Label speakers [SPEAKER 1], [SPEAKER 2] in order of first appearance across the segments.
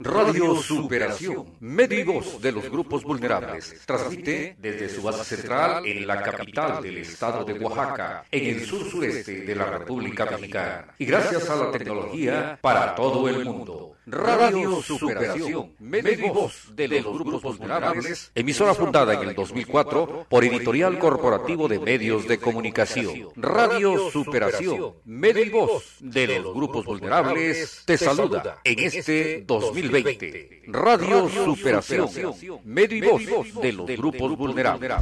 [SPEAKER 1] Radio Superación, medio y voz de los grupos vulnerables, transmite desde su base central en la capital del estado de Oaxaca, en el sur sureste de la República Mexicana, y gracias a la tecnología para todo el mundo. Radio Superación, medio y voz de los grupos vulnerables, emisora fundada en el 2004 por Editorial Corporativo de Medios de Comunicación. Radio Superación, medio y voz de los grupos vulnerables, te saluda en este 2020. 2020. Radio Superación, medio y voz de los grupos vulnerables.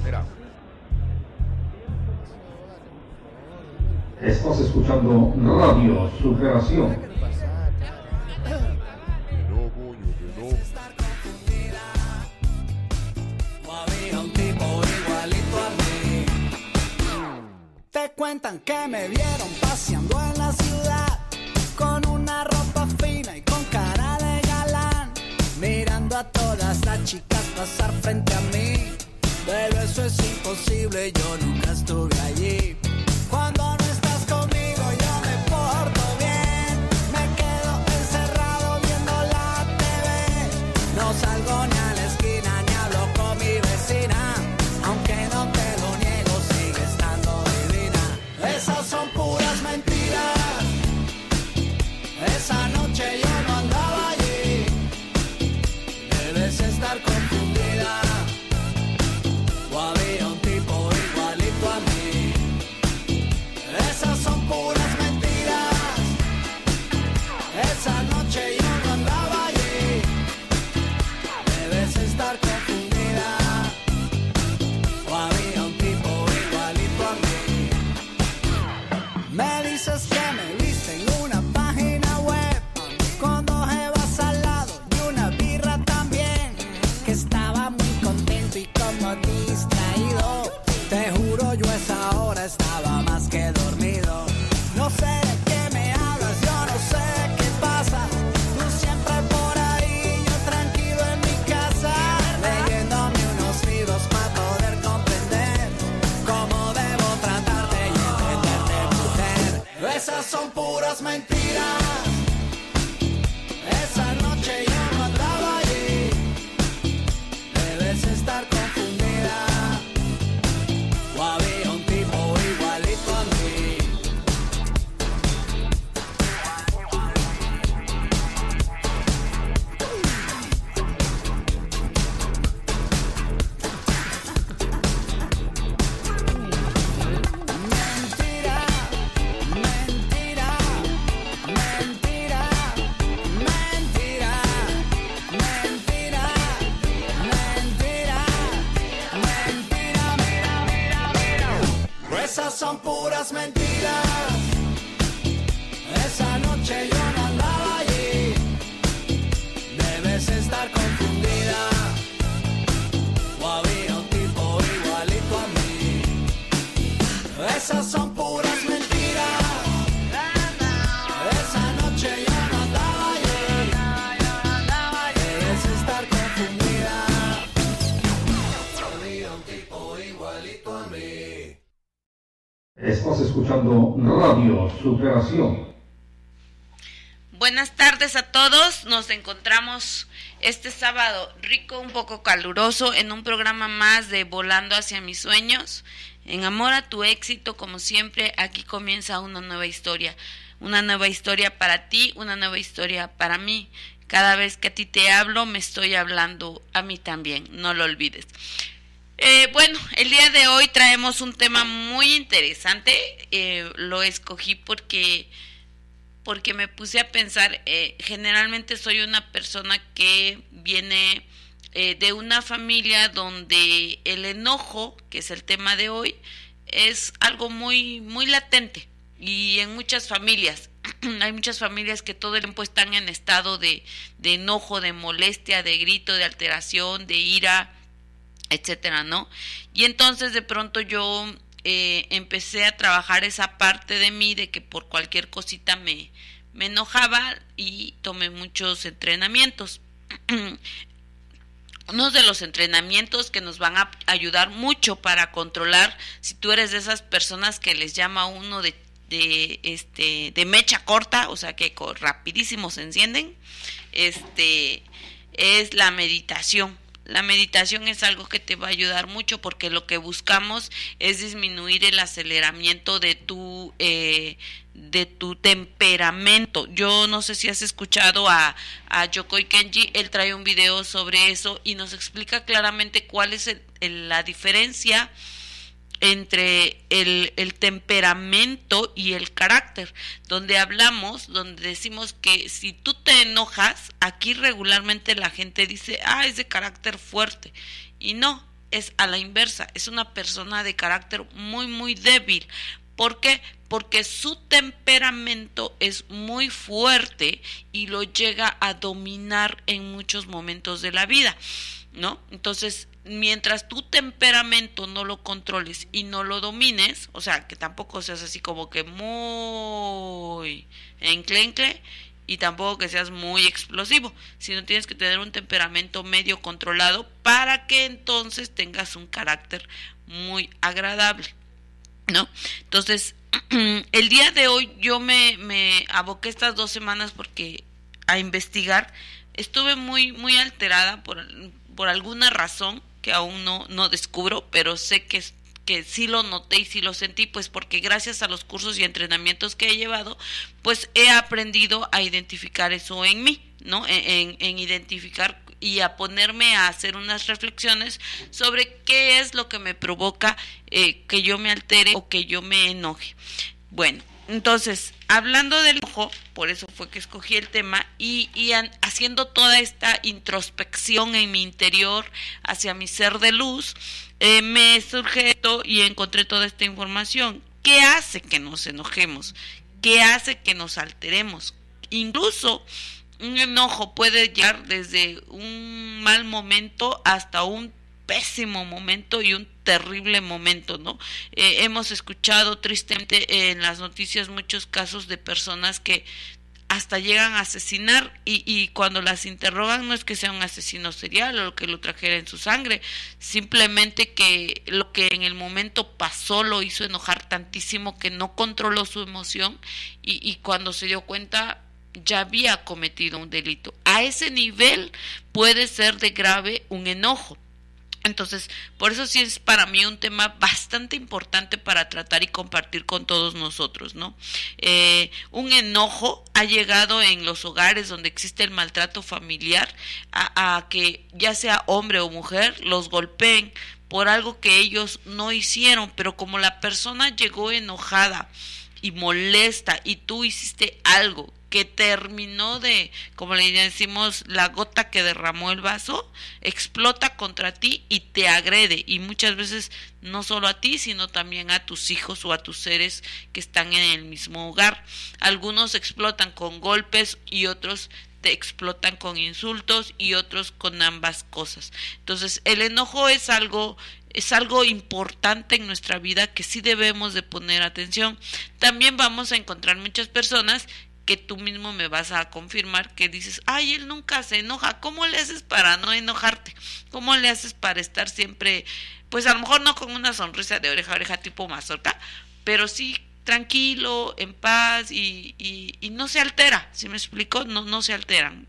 [SPEAKER 2] Estás escuchando Radio Superación.
[SPEAKER 3] Te cuentan que me vieron paseando en la ciudad con una ropa fina y con cara de mirando a todas las chicas pasar frente a mí. Pero eso es imposible, yo nunca estuve allí. Cuando puras mentiras.
[SPEAKER 4] Este sábado rico, un poco caluroso, en un programa más de Volando hacia mis sueños. En amor a tu éxito, como siempre, aquí comienza una nueva historia. Una nueva historia para ti, una nueva historia para mí. Cada vez que a ti te hablo, me estoy hablando a mí también. No lo olvides. Eh, bueno, el día de hoy traemos un tema muy interesante. Eh, lo escogí porque porque me puse a pensar, eh, generalmente soy una persona que viene eh, de una familia donde el enojo, que es el tema de hoy, es algo muy, muy latente. Y en muchas familias, hay muchas familias que todo el tiempo están en estado de, de enojo, de molestia, de grito, de alteración, de ira, etcétera, ¿no? Y entonces de pronto yo eh, empecé a trabajar esa parte de mí de que por cualquier cosita me, me enojaba y tomé muchos entrenamientos. Uno de los entrenamientos que nos van a ayudar mucho para controlar si tú eres de esas personas que les llama uno de de este de mecha corta, o sea que rapidísimo se encienden, este es la meditación. La meditación es algo que te va a ayudar mucho porque lo que buscamos es disminuir el aceleramiento de tu eh, de tu temperamento. Yo no sé si has escuchado a, a Yokoi Kenji, él trae un video sobre eso y nos explica claramente cuál es la diferencia entre el, temperamento y el carácter, donde hablamos, donde decimos que si tú te enojas, aquí regularmente la gente dice, ah, es de carácter fuerte, y no, es a la inversa, es una persona de carácter muy, muy débil. ¿Por qué? Porque su temperamento es muy fuerte y lo llega a dominar en muchos momentos de la vida, ¿no? Entonces, mientras tu temperamento no lo controles y no lo domines, o sea, que tampoco seas así como que muy enclencle y tampoco que seas muy explosivo, sino tienes que tener un temperamento medio controlado para que entonces tengas un carácter muy agradable, ¿no? Entonces, el día de hoy yo me, me aboqué estas dos semanas porque a investigar estuve muy muy alterada por, por alguna razón que aún no, no descubro, pero sé que, que sí lo noté y sí lo sentí, pues porque gracias a los cursos y entrenamientos que he llevado, pues he aprendido a identificar eso en mí, ¿no? En, en, identificar y a ponerme a hacer unas reflexiones sobre qué es lo que me provoca eh, que yo me altere o que yo me enoje. Bueno, entonces, hablando del enojo, por eso fue que escogí el tema, y, y haciendo toda esta introspección en mi interior hacia mi ser de luz, eh, me surge esto y encontré toda esta información. ¿Qué hace que nos enojemos? ¿Qué hace que nos alteremos? Incluso un enojo puede llegar desde un mal momento hasta un pésimo momento y un terrible momento, ¿no? Eh, hemos escuchado tristemente en las noticias muchos casos de personas que hasta llegan a asesinar y, cuando las interrogan no es que sea un asesino serial o que lo trajera en su sangre, simplemente que lo que en el momento pasó lo hizo enojar tantísimo que no controló su emoción y cuando se dio cuenta ya había cometido un delito. A ese nivel puede ser de grave un enojo. Entonces, por eso sí es para mí un tema bastante importante para tratar y compartir con todos nosotros, ¿no? Eh, un enojo ha llegado en los hogares donde existe el maltrato familiar a, a que ya sea hombre o mujer los golpeen por algo que ellos no hicieron, pero como la persona llegó enojada y molesta y tú hiciste algo que terminó de, como le decimos, la gota que derramó el vaso, explota contra ti y te agrede. Y muchas veces no solo a ti, sino también a tus hijos o a tus seres que están en el mismo hogar. Algunos explotan con golpes y otros te explotan con insultos y otros con ambas cosas. Entonces, el enojo es algo es algo importante en nuestra vida que sí debemos de poner atención. También vamos a encontrar muchas personas tú mismo me vas a confirmar que dices, ay, él nunca se enoja, ¿cómo le haces para no enojarte? ¿Cómo le haces para estar siempre, pues a lo mejor no con una sonrisa de oreja a oreja tipo mazorca, pero sí tranquilo, en paz y, y, y no se altera, ¿sí me explico? No, no se alteran.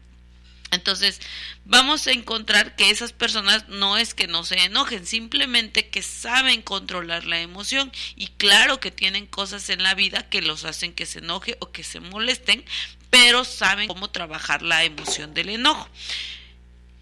[SPEAKER 4] Entonces, vamos a encontrar que esas personas no es que no se enojen, simplemente que saben controlar la emoción y claro que tienen cosas en la vida que los hacen que se enoje o que se molesten, pero saben cómo trabajar la emoción del enojo.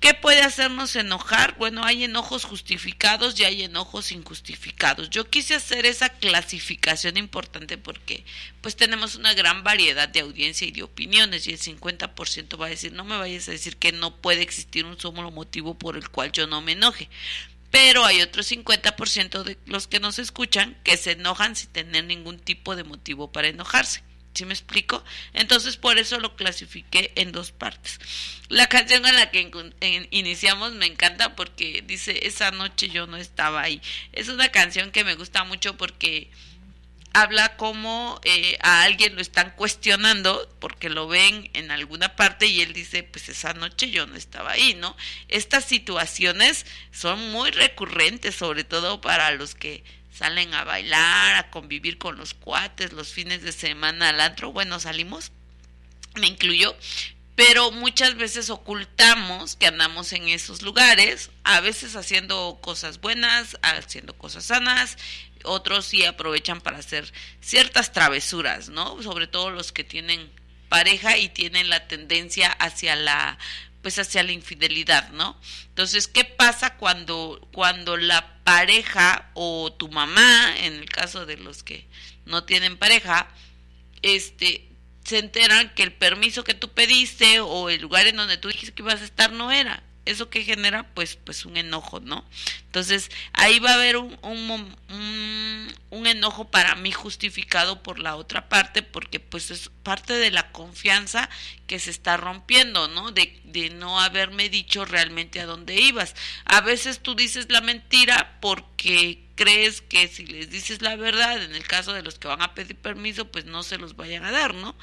[SPEAKER 4] ¿Qué puede hacernos enojar? Bueno, hay enojos justificados y hay enojos injustificados. Yo quise hacer esa clasificación importante porque pues tenemos una gran variedad de audiencia y de opiniones y el 50% va a decir, no me vayas a decir que no puede existir un solo motivo por el cual yo no me enoje. Pero hay otro 50% de los que nos escuchan que se enojan sin tener ningún tipo de motivo para enojarse. ¿Sí me explico? Entonces por eso lo clasifiqué en dos partes. La canción en la que iniciamos me encanta porque dice, esa noche yo no estaba ahí. Es una canción que me gusta mucho porque habla como eh, a alguien lo están cuestionando porque lo ven en alguna parte y él dice, pues esa noche yo no estaba ahí, ¿no? Estas situaciones son muy recurrentes, sobre todo para los que salen a bailar, a convivir con los cuates, los fines de semana al antro, bueno, salimos, me incluyo, pero muchas veces ocultamos que andamos en esos lugares, a veces haciendo cosas buenas, haciendo cosas sanas, otros sí aprovechan para hacer ciertas travesuras, ¿no? Sobre todo los que tienen pareja y tienen la tendencia hacia la pues hacia la infidelidad, ¿no? Entonces, ¿qué pasa cuando cuando la pareja o tu mamá, en el caso de los que no tienen pareja, este se enteran que el permiso que tú pediste o el lugar en donde tú dijiste que ibas a estar no era. Eso que genera pues pues un enojo, ¿no? Entonces ahí va a haber un, un, un, enojo para mí justificado por la otra parte porque pues es parte de la confianza que se está rompiendo, ¿no? De, de no haberme dicho realmente a dónde ibas. A veces tú dices la mentira porque crees que si les dices la verdad, en el caso de los que van a pedir permiso, pues no se los vayan a dar, ¿no?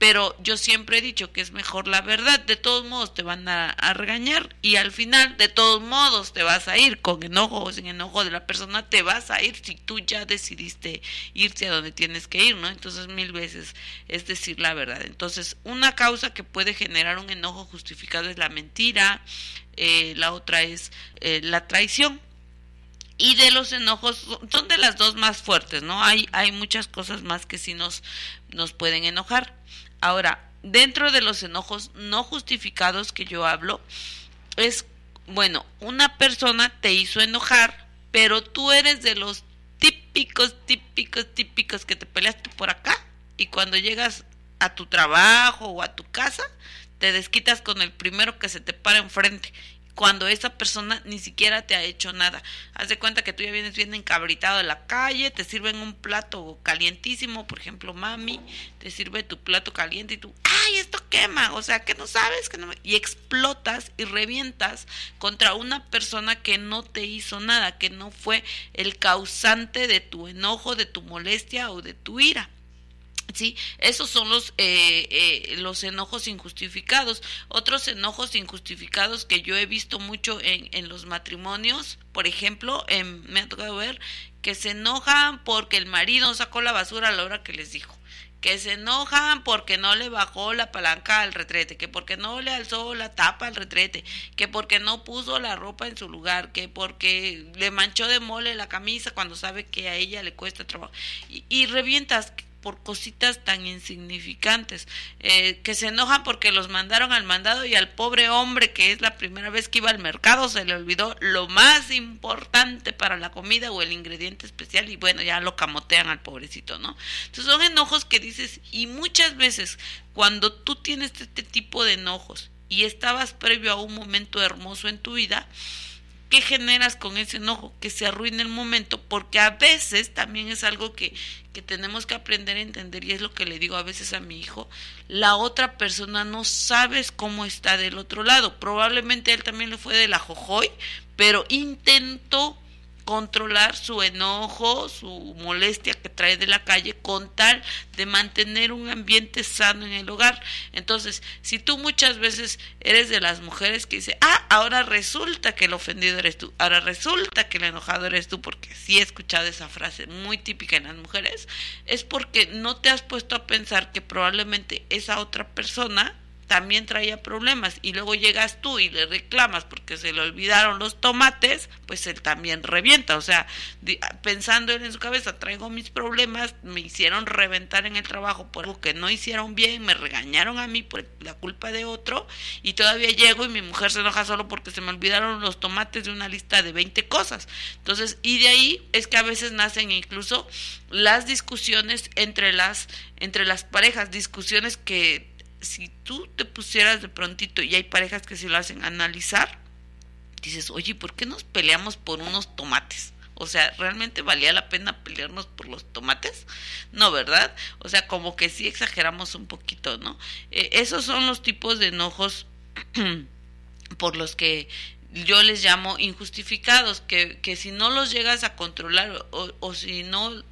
[SPEAKER 4] Pero yo siempre he dicho que es mejor la verdad, de todos modos te van a, regañar y al final de todos modos te vas a ir con enojo o sin enojo de la persona, te vas a ir si tú ya decidiste irte a donde tienes que ir, ¿no? Entonces mil veces es decir la verdad. Entonces una causa que puede generar un enojo justificado es la mentira, eh, la otra es eh, la traición y de los enojos son de las dos más fuertes, ¿no? Hay, hay muchas cosas más que sí nos, nos pueden enojar. Ahora, dentro de los enojos no justificados que yo hablo, es, bueno, una persona te hizo enojar, pero tú eres de los típicos, típicos, típicos que te peleaste por acá y cuando llegas a tu trabajo o a tu casa, te desquitas con el primero que se te para enfrente cuando esa persona ni siquiera te ha hecho nada. Haz de cuenta que tú ya vienes bien encabritado de la calle, te sirven un plato calientísimo, por ejemplo, mami, te sirve tu plato caliente y tú, ¡ay, esto quema! O sea, que no sabes, que no... Y explotas y revientas contra una persona que no te hizo nada, que no fue el causante de tu enojo, de tu molestia o de tu ira. ¿Sí? Esos son los, eh, eh, los enojos injustificados. Otros enojos injustificados que yo he visto mucho en, en los matrimonios, por ejemplo, me ha tocado ver que se enojan porque el marido sacó la basura a la hora que les dijo que se enojan porque no le bajó la palanca al retrete, que porque no le alzó la tapa al retrete, que porque no puso la ropa en su lugar, que porque le manchó de mole la camisa cuando sabe que a ella le cuesta trabajo. Y, y revientas, por cositas tan insignificantes, eh, que se enojan porque los mandaron al mandado y al pobre hombre que es la primera vez que iba al mercado se le olvidó lo más importante para la comida o el ingrediente especial y bueno, ya lo camotean al pobrecito, ¿no? Entonces son enojos que dices y muchas veces cuando tú tienes este tipo de enojos y estabas previo a un momento hermoso en tu vida, ¿qué generas con ese enojo? Que se arruine el momento, porque a veces también es algo que, que tenemos que aprender a entender y es lo que le digo a veces a mi hijo, la otra persona no sabes cómo está del otro lado, probablemente él también le fue de la jojoy, pero intentó controlar su enojo, su molestia que trae de la calle con tal de mantener un ambiente sano en el hogar. Entonces, si tú muchas veces eres de las mujeres que dice, ah, ahora resulta que el ofendido eres tú, ahora resulta que el enojado eres tú, porque sí he escuchado esa frase muy típica en las mujeres, es porque no te has puesto a pensar que probablemente esa otra persona también traía problemas y luego llegas tú y le reclamas porque se le olvidaron los tomates, pues él también revienta, o sea, pensando él en su cabeza, traigo mis problemas, me hicieron reventar en el trabajo por algo que no hicieron bien, me regañaron a mí por la culpa de otro y todavía llego y mi mujer se enoja solo porque se me olvidaron los tomates de una lista de 20 cosas. Entonces, y de ahí es que a veces nacen incluso las discusiones entre las entre las parejas, discusiones que si tú te pusieras de prontito, y hay parejas que se lo hacen analizar, dices, oye, ¿por qué nos peleamos por unos tomates? O sea, ¿realmente valía la pena pelearnos por los tomates? No, ¿verdad? O sea, como que sí exageramos un poquito, ¿no? Eh, esos son los tipos de enojos por los que yo les llamo injustificados, que, que si no los llegas a controlar o, o si no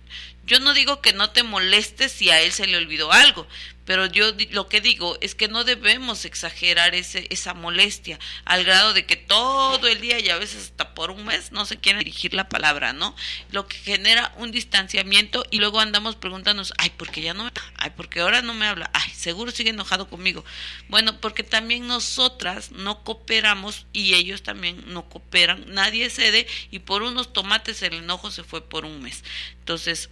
[SPEAKER 4] Yo no digo que no te molestes si a él se le olvidó algo, pero yo lo que digo es que no debemos exagerar ese, esa molestia al grado de que todo el día y a veces hasta por un mes no se quiere dirigir la palabra, ¿no? Lo que genera un distanciamiento y luego andamos preguntándonos, ay, porque ya no me, ay, porque ahora no me habla, ay, seguro sigue enojado conmigo. Bueno, porque también nosotras no cooperamos y ellos también no cooperan, nadie cede y por unos tomates el enojo se fue por un mes. Entonces,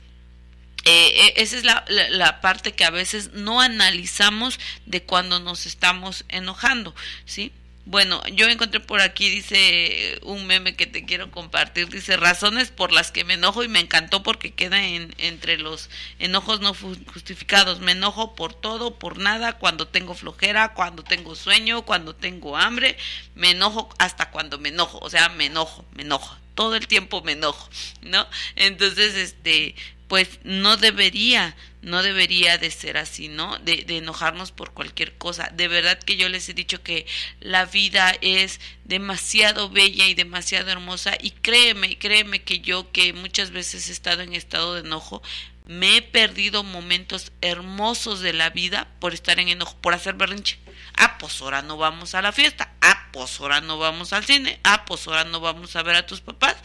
[SPEAKER 4] eh, eh, esa es la, la, parte que a veces no analizamos de cuando nos estamos enojando, ¿sí? Bueno, yo encontré por aquí, dice un meme que te quiero compartir, dice razones por las que me enojo y me encantó porque queda en, entre los enojos no justificados. Me enojo por todo, por nada, cuando tengo flojera, cuando tengo sueño, cuando tengo hambre, me enojo hasta cuando me enojo, o sea, me enojo, me enojo todo el tiempo me enojo, ¿no? Entonces, este, pues no debería, no debería de ser así, ¿no? De, de, enojarnos por cualquier cosa. De verdad que yo les he dicho que la vida es demasiado bella y demasiado hermosa y créeme, créeme que yo que muchas veces he estado en estado de enojo, me he perdido momentos hermosos de la vida por estar en enojo, por hacer berrinche. Ah, pues ahora no vamos a la fiesta. Ah, pues ahora no vamos al cine. Ah, pues ahora no vamos a ver a tus papás.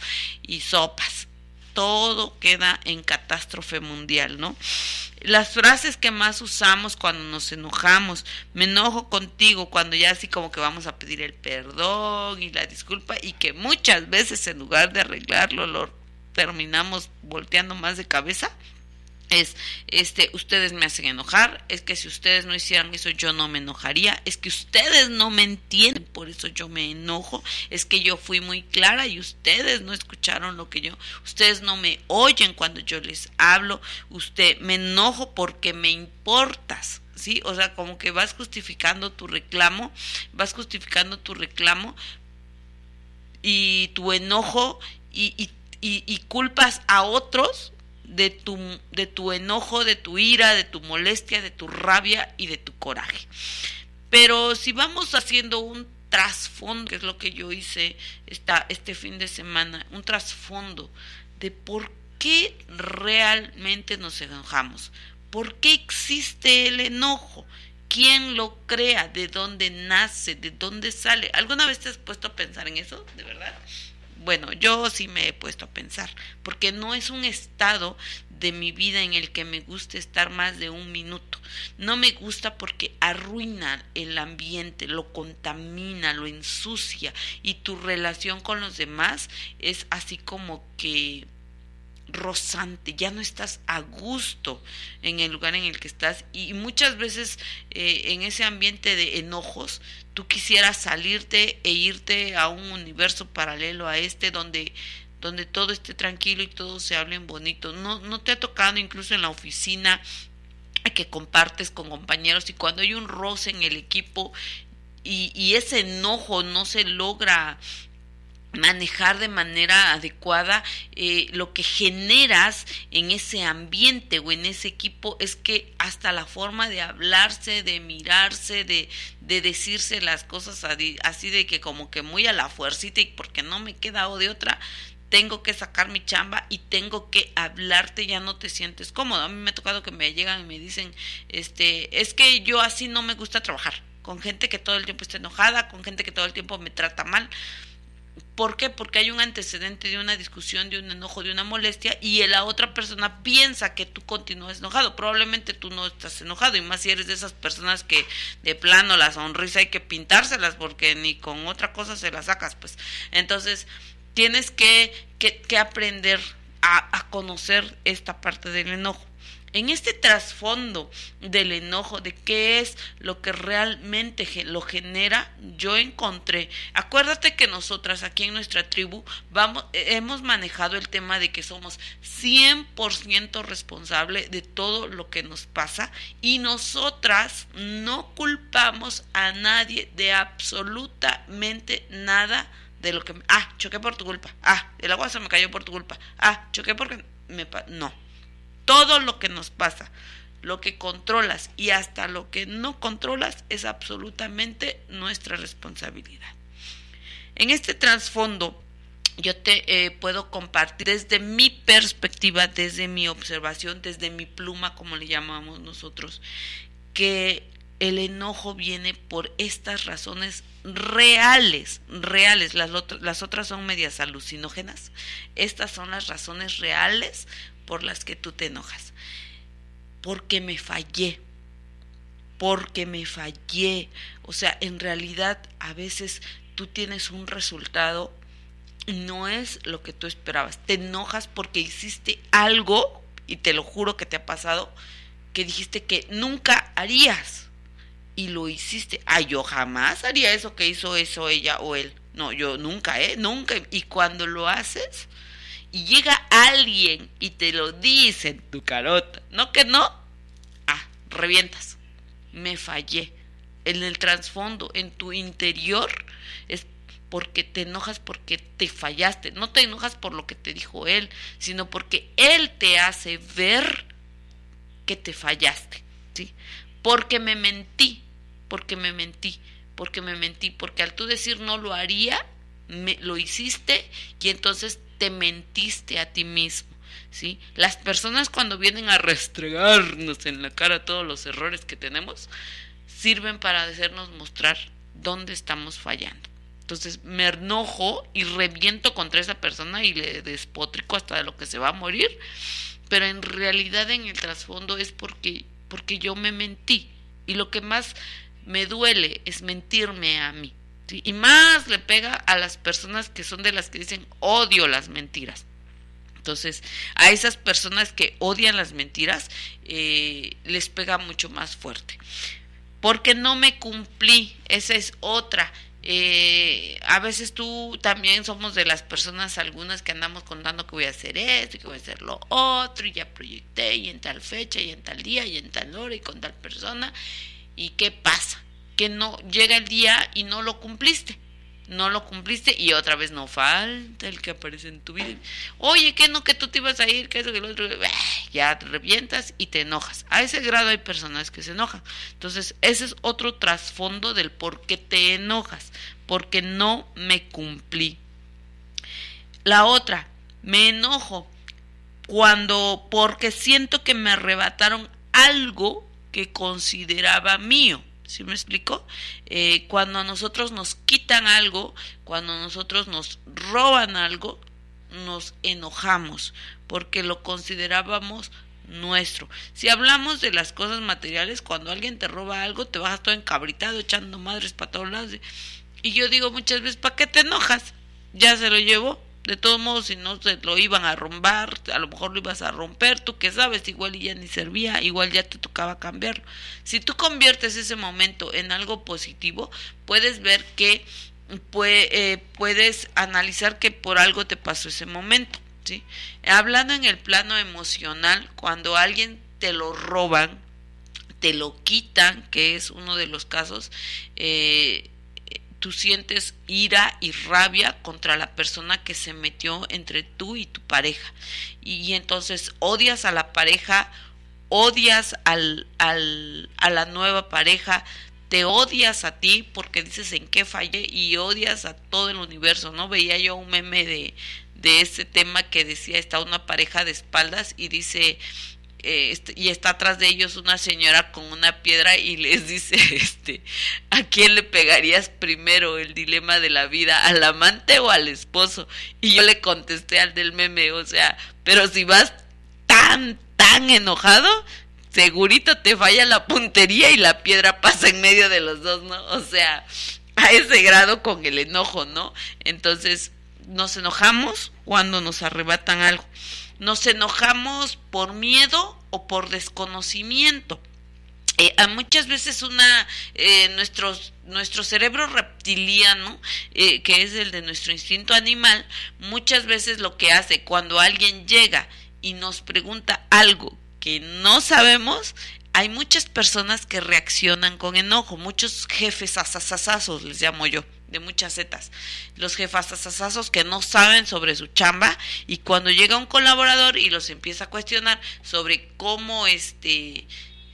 [SPEAKER 4] Y sopas todo queda en catástrofe mundial, ¿no? Las frases que más usamos cuando nos enojamos, me enojo contigo, cuando ya así como que vamos a pedir el perdón y la disculpa y que muchas veces en lugar de arreglarlo lo terminamos volteando más de cabeza, es este ustedes me hacen enojar, es que si ustedes no hicieran eso yo no me enojaría, es que ustedes no me entienden, por eso yo me enojo, es que yo fui muy clara y ustedes no escucharon lo que yo, ustedes no me oyen cuando yo les hablo, usted me enojo porque me importas. ¿Sí? O sea, como que vas justificando tu reclamo, vas justificando tu reclamo y tu enojo y, y, y culpas a otros de tu, de tu enojo, de tu ira, de tu molestia, de tu rabia y de tu coraje. Pero si vamos haciendo un trasfondo, que es lo que yo hice esta, este fin de semana, un trasfondo de por qué realmente nos enojamos, por qué existe el enojo, quién lo crea, de dónde nace, de dónde sale. ¿Alguna vez te has puesto a pensar en eso, de verdad? Bueno, yo sí me he puesto a pensar, porque no es un estado de mi vida en el que me guste estar más de un minuto. No me gusta porque arruina el ambiente, lo contamina, lo ensucia y tu relación con los demás es así como que rozante, ya no estás a gusto en el lugar en el que estás y muchas veces eh, en ese ambiente de enojos tú quisieras salirte e irte a un universo paralelo a este donde donde todo esté tranquilo y todo se hable en bonito. No, no te ha tocado incluso en la oficina que compartes con compañeros y cuando hay un roce en el equipo y ese enojo no se logra manejar de manera adecuada eh, lo que generas en ese ambiente o en ese equipo es que hasta la forma de hablarse, de mirarse, de, de decirse las cosas así de que como que muy a la fuercita y porque no me queda de otra, tengo que sacar mi chamba y tengo que hablarte, ya no te sientes cómodo. A mí me ha tocado que me llegan y me dicen, este, es que yo así no me gusta trabajar, con gente que todo el tiempo está enojada, con gente que todo el tiempo me trata mal ¿Por qué? Porque hay un antecedente de una discusión, de un enojo, de una molestia y la otra persona piensa que tú continúas enojado. Probablemente tú no estás enojado y más si eres de esas personas que de plano la sonrisa hay que pintárselas porque ni con otra cosa se la sacas. Pues entonces tienes que, que, aprender a conocer esta parte del enojo en este trasfondo del enojo, de qué es lo que realmente lo genera, yo encontré, acuérdate que nosotras aquí en nuestra tribu vamos, hemos manejado el tema de que somos 100% responsable de todo lo que nos pasa y nosotras no culpamos a nadie de absolutamente nada de lo que... Ah, choqué por tu culpa. Ah, el agua se me cayó por tu culpa. Ah, choqué porque me... No todo lo que nos pasa, lo que controlas y hasta lo que no controlas es absolutamente nuestra responsabilidad. En este trasfondo yo te eh, puedo compartir desde mi perspectiva, desde mi observación, desde mi pluma, como le llamamos nosotros, que el enojo viene por estas razones reales, reales, las, las otras son medias alucinógenas, estas son las razones reales por las que tú te enojas. Porque me fallé, porque me fallé. O sea, en realidad a veces tú tienes un resultado y no es lo que tú esperabas. Te enojas porque hiciste algo, y te lo juro que te ha pasado, que dijiste que nunca harías y lo hiciste. Ah, yo jamás haría eso que hizo eso ella o él. No, yo nunca, ¿eh? Nunca. Y cuando lo haces y llega alguien y te lo dice en tu carota, no que no, ah, revientas. Me fallé. En el trasfondo, en tu interior, es porque te enojas porque te fallaste. No te enojas por lo que te dijo él, sino porque él te hace ver que te fallaste. ¿sí? porque me mentí, porque me mentí, porque me mentí, porque al tú decir no lo haría, me, lo hiciste y entonces te mentiste a ti mismo. ¿sí? Las personas cuando vienen a restregarnos en la cara todos los errores que tenemos, sirven para hacernos mostrar dónde estamos fallando. Entonces me enojo y reviento contra esa persona y le despotrico hasta de lo que se va a morir, pero en realidad en el trasfondo es porque porque yo me mentí. Y lo que más me duele es mentirme a mí. Y más le pega a las personas que son de las que dicen odio las mentiras. Entonces, a esas personas que odian las mentiras, eh, les pega mucho más fuerte. Porque no me cumplí, esa es otra. Eh, a veces tú también somos de las personas, algunas que andamos contando que voy a hacer esto y que voy a hacer lo otro, y ya proyecté, y en tal fecha, y en tal día, y en tal hora, y con tal persona. ¿Y qué pasa? Que no llega el día y no lo cumpliste no lo cumpliste y otra vez no falta el que aparece en tu vida. Oye, que no, que tú te ibas a ir, que eso, que lo otro, ya te revientas y te enojas. A ese grado hay personas que se enojan. Entonces, ese es otro trasfondo del por qué te enojas, porque no me cumplí. La otra, me enojo cuando, porque siento que me arrebataron algo que consideraba mío. ¿Sí me explico? Eh, cuando a nosotros nos quitan algo, cuando a nosotros nos roban algo, nos enojamos porque lo considerábamos nuestro. Si hablamos de las cosas materiales, cuando alguien te roba algo, te vas todo encabritado, echando madres para todos lados. Y yo digo muchas veces, ¿para qué te enojas? Ya se lo llevó de todos modos, si no se lo iban a romper, a lo mejor lo ibas a romper, tú que sabes, igual ya ni servía, igual ya te tocaba cambiarlo. Si tú conviertes ese momento en algo positivo, puedes ver que eh, puedes analizar que por algo te pasó ese momento. ¿sí? Hablando en el plano emocional, cuando alguien te lo roban, te lo quitan, que es uno de los casos, eh, tú sientes ira y rabia contra la persona que se metió entre tú y tu pareja. Y, entonces odias a la pareja, odias al, al, a la nueva pareja, te odias a ti porque dices en qué fallé y odias a todo el universo, ¿no? Veía yo un meme de, de ese tema que decía, está una pareja de espaldas y dice, eh, y está atrás de ellos una señora con una piedra y les dice, este, ¿a quién le pegarías primero el dilema de la vida, al amante o al esposo? Y yo le contesté al del meme, o sea, pero si vas tan, tan enojado, segurito te falla la puntería y la piedra pasa en medio de los dos, ¿no? O sea, a ese grado con el enojo, ¿no? Entonces, nos enojamos cuando nos arrebatan algo nos enojamos por miedo o por desconocimiento. Eh, muchas veces una eh, nuestro cerebro reptiliano eh, que es el de nuestro instinto animal muchas veces lo que hace cuando alguien llega y nos pregunta algo que no sabemos hay muchas personas que reaccionan con enojo muchos jefes asasasazos les llamo yo de muchas setas. Los jefazazazos que no saben sobre su chamba y cuando llega un colaborador y los empieza a cuestionar sobre cómo este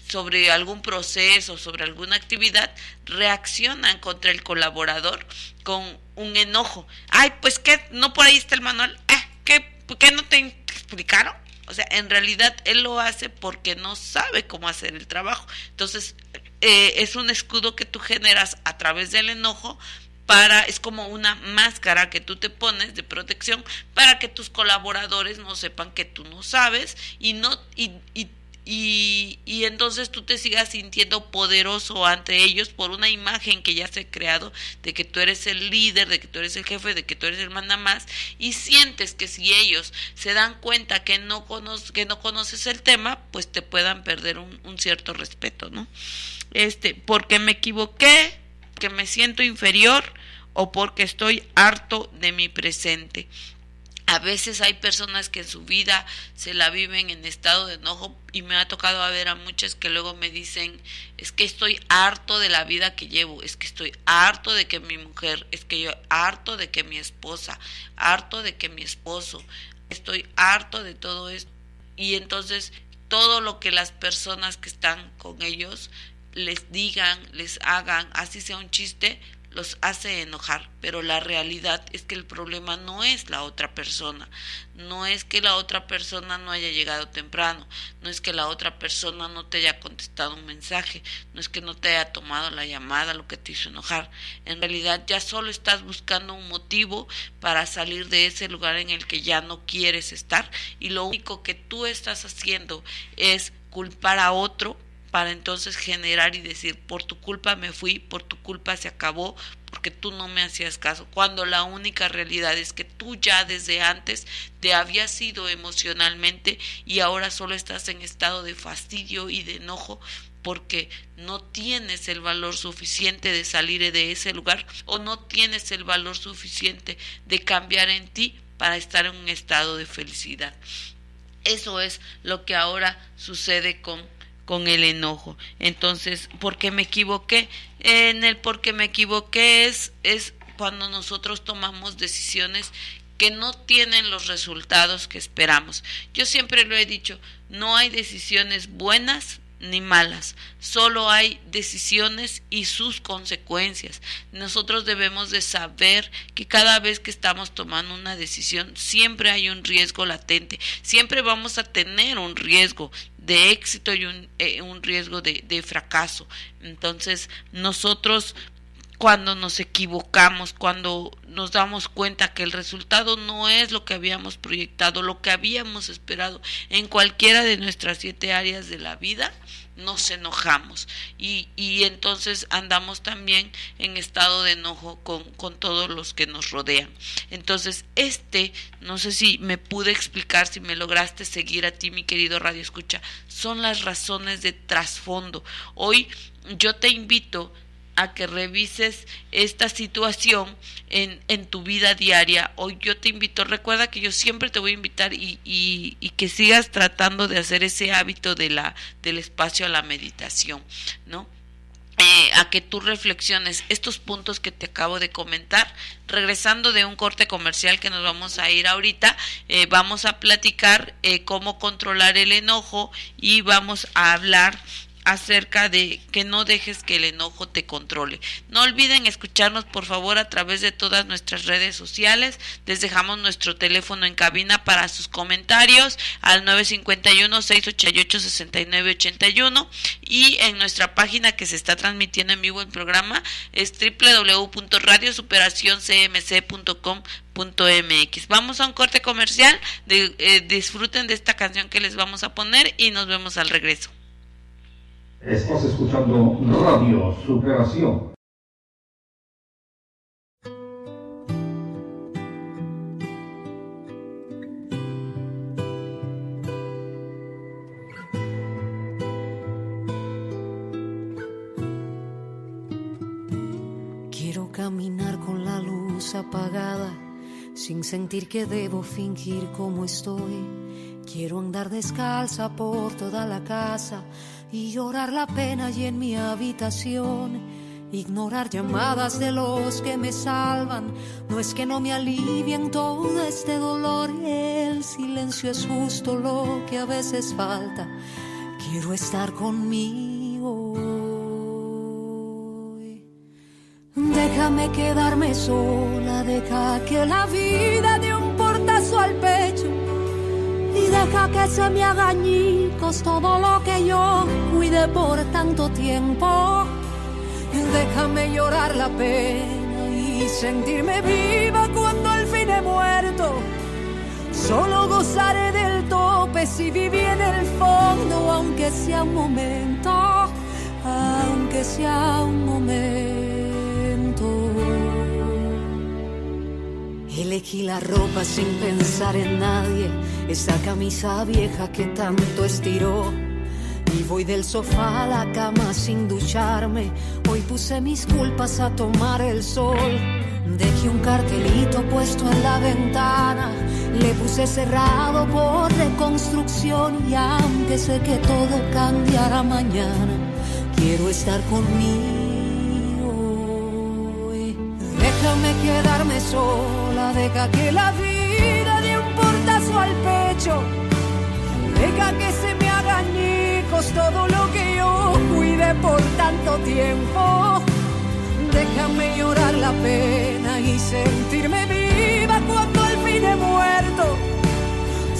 [SPEAKER 4] sobre algún proceso, sobre alguna actividad, reaccionan contra el colaborador con un enojo. Ay, pues que no por ahí está el manual. Ah, ¿qué, ¿Qué no te explicaron? O sea, en realidad él lo hace porque no sabe cómo hacer el trabajo. Entonces, eh, es un escudo que tú generas a través del enojo para, es como una máscara que tú te pones de protección para que tus colaboradores no sepan que tú no sabes y no, y, y y, entonces tú te sigas sintiendo poderoso ante ellos por una imagen que ya se ha creado de que tú eres el líder, de que tú eres el jefe, de que tú eres el manda más y sientes que si ellos se dan cuenta que no, que no conoces el tema, pues te puedan perder un, un cierto respeto, ¿no? Este, porque me equivoqué, que me siento inferior o porque estoy harto de mi presente. A veces hay personas que en su vida se la viven en estado de enojo y me ha tocado ver a muchas que luego me dicen, es que estoy harto de la vida que llevo, es que estoy harto de que mi mujer, es que yo harto de que mi esposa, harto de que mi esposo, estoy harto de todo esto. Y entonces todo lo que las personas que están con ellos les digan, les hagan, así sea un chiste, los hace enojar, pero la realidad es que el problema no es la otra persona, no es que la otra persona no haya llegado temprano, no es que la otra persona no te haya contestado un mensaje, no es que no te haya tomado la llamada, lo que te hizo enojar. En realidad ya solo estás buscando un motivo para salir de ese lugar en el que ya no quieres estar. Y lo único que tú estás haciendo es culpar a otro para entonces generar y decir, por tu culpa me fui, por tu culpa se acabó, porque tú no me hacías caso, cuando la única realidad es que tú ya desde antes te habías ido emocionalmente y ahora solo estás en estado de fastidio y de enojo porque no tienes el valor suficiente de salir de ese lugar o no tienes el valor suficiente de cambiar en ti para estar en un estado de felicidad. Eso es lo que ahora sucede con con el enojo. Entonces, ¿por qué me equivoqué? En el por qué me equivoqué es, es cuando nosotros tomamos decisiones que no tienen los resultados que esperamos. Yo siempre lo he dicho, no hay decisiones buenas ni malas, solo hay decisiones y sus consecuencias. Nosotros debemos de saber que cada vez que estamos tomando una decisión siempre hay un riesgo latente, siempre vamos a tener un riesgo de éxito y un, eh, un riesgo de, de fracaso. Entonces nosotros cuando nos equivocamos, cuando nos damos cuenta que el resultado no es lo que habíamos proyectado, lo que habíamos esperado en cualquiera de nuestras siete áreas de la vida, nos enojamos y, y entonces andamos también en estado de enojo con, con todos los que nos rodean. Entonces, este, no sé si me pude explicar, si me lograste seguir a ti, mi querido Radio Escucha, son las razones de trasfondo. Hoy yo te invito a que revises esta situación en, en, tu vida diaria. Hoy yo te invito, recuerda que yo siempre te voy a invitar y, y, y, que sigas tratando de hacer ese hábito de la, del espacio a la meditación, ¿no? Eh, a que tú reflexiones estos puntos que te acabo de comentar. Regresando de un corte comercial que nos vamos a ir ahorita, eh, vamos a platicar eh, cómo controlar el enojo y vamos a hablar acerca de que no dejes que el enojo te controle. No olviden escucharnos por favor a través de todas nuestras redes sociales. Les dejamos nuestro teléfono en cabina para sus comentarios al 951-688-6981 y en nuestra página que se está transmitiendo en vivo el programa es www.radiosuperacioncmc.com.mx. Vamos a un corte comercial, eh, disfruten de esta canción que les vamos a poner y nos vemos al regreso.
[SPEAKER 2] Estás escuchando Radio Superación.
[SPEAKER 5] Quiero caminar con la luz apagada, sin sentir que debo fingir como estoy. Quiero andar descalza por toda la casa y llorar la pena y en mi habitación. Ignorar llamadas de los que me salvan, no es que no me alivien todo este dolor, el silencio es justo lo que a veces falta. quiero estar conmigo. Déjame quedarme sola, deja que la vida dé un portazo al pecho deja que se me haga todo lo que yo cuide por tanto tiempo. Déjame llorar la pena y sentirme viva cuando al fin he muerto. Solo gozaré del tope si viví en el fondo, aunque sea un momento, aunque sea un momento. Elegí la ropa sin pensar en nadie, esa camisa vieja que tanto estiró. Y voy del sofá a la cama sin ducharme. Hoy puse mis culpas a tomar el sol. Dejé un cartelito puesto en la ventana. Le puse cerrado por reconstrucción. Y aunque sé que todo cambiará mañana, quiero estar conmigo. Quedarme sola. Deja que la vida dé un portazo al pecho. Deja que se me haga añicos todo lo que yo cuide por tanto tiempo. Déjame llorar la pena y sentirme viva cuando al fin he muerto.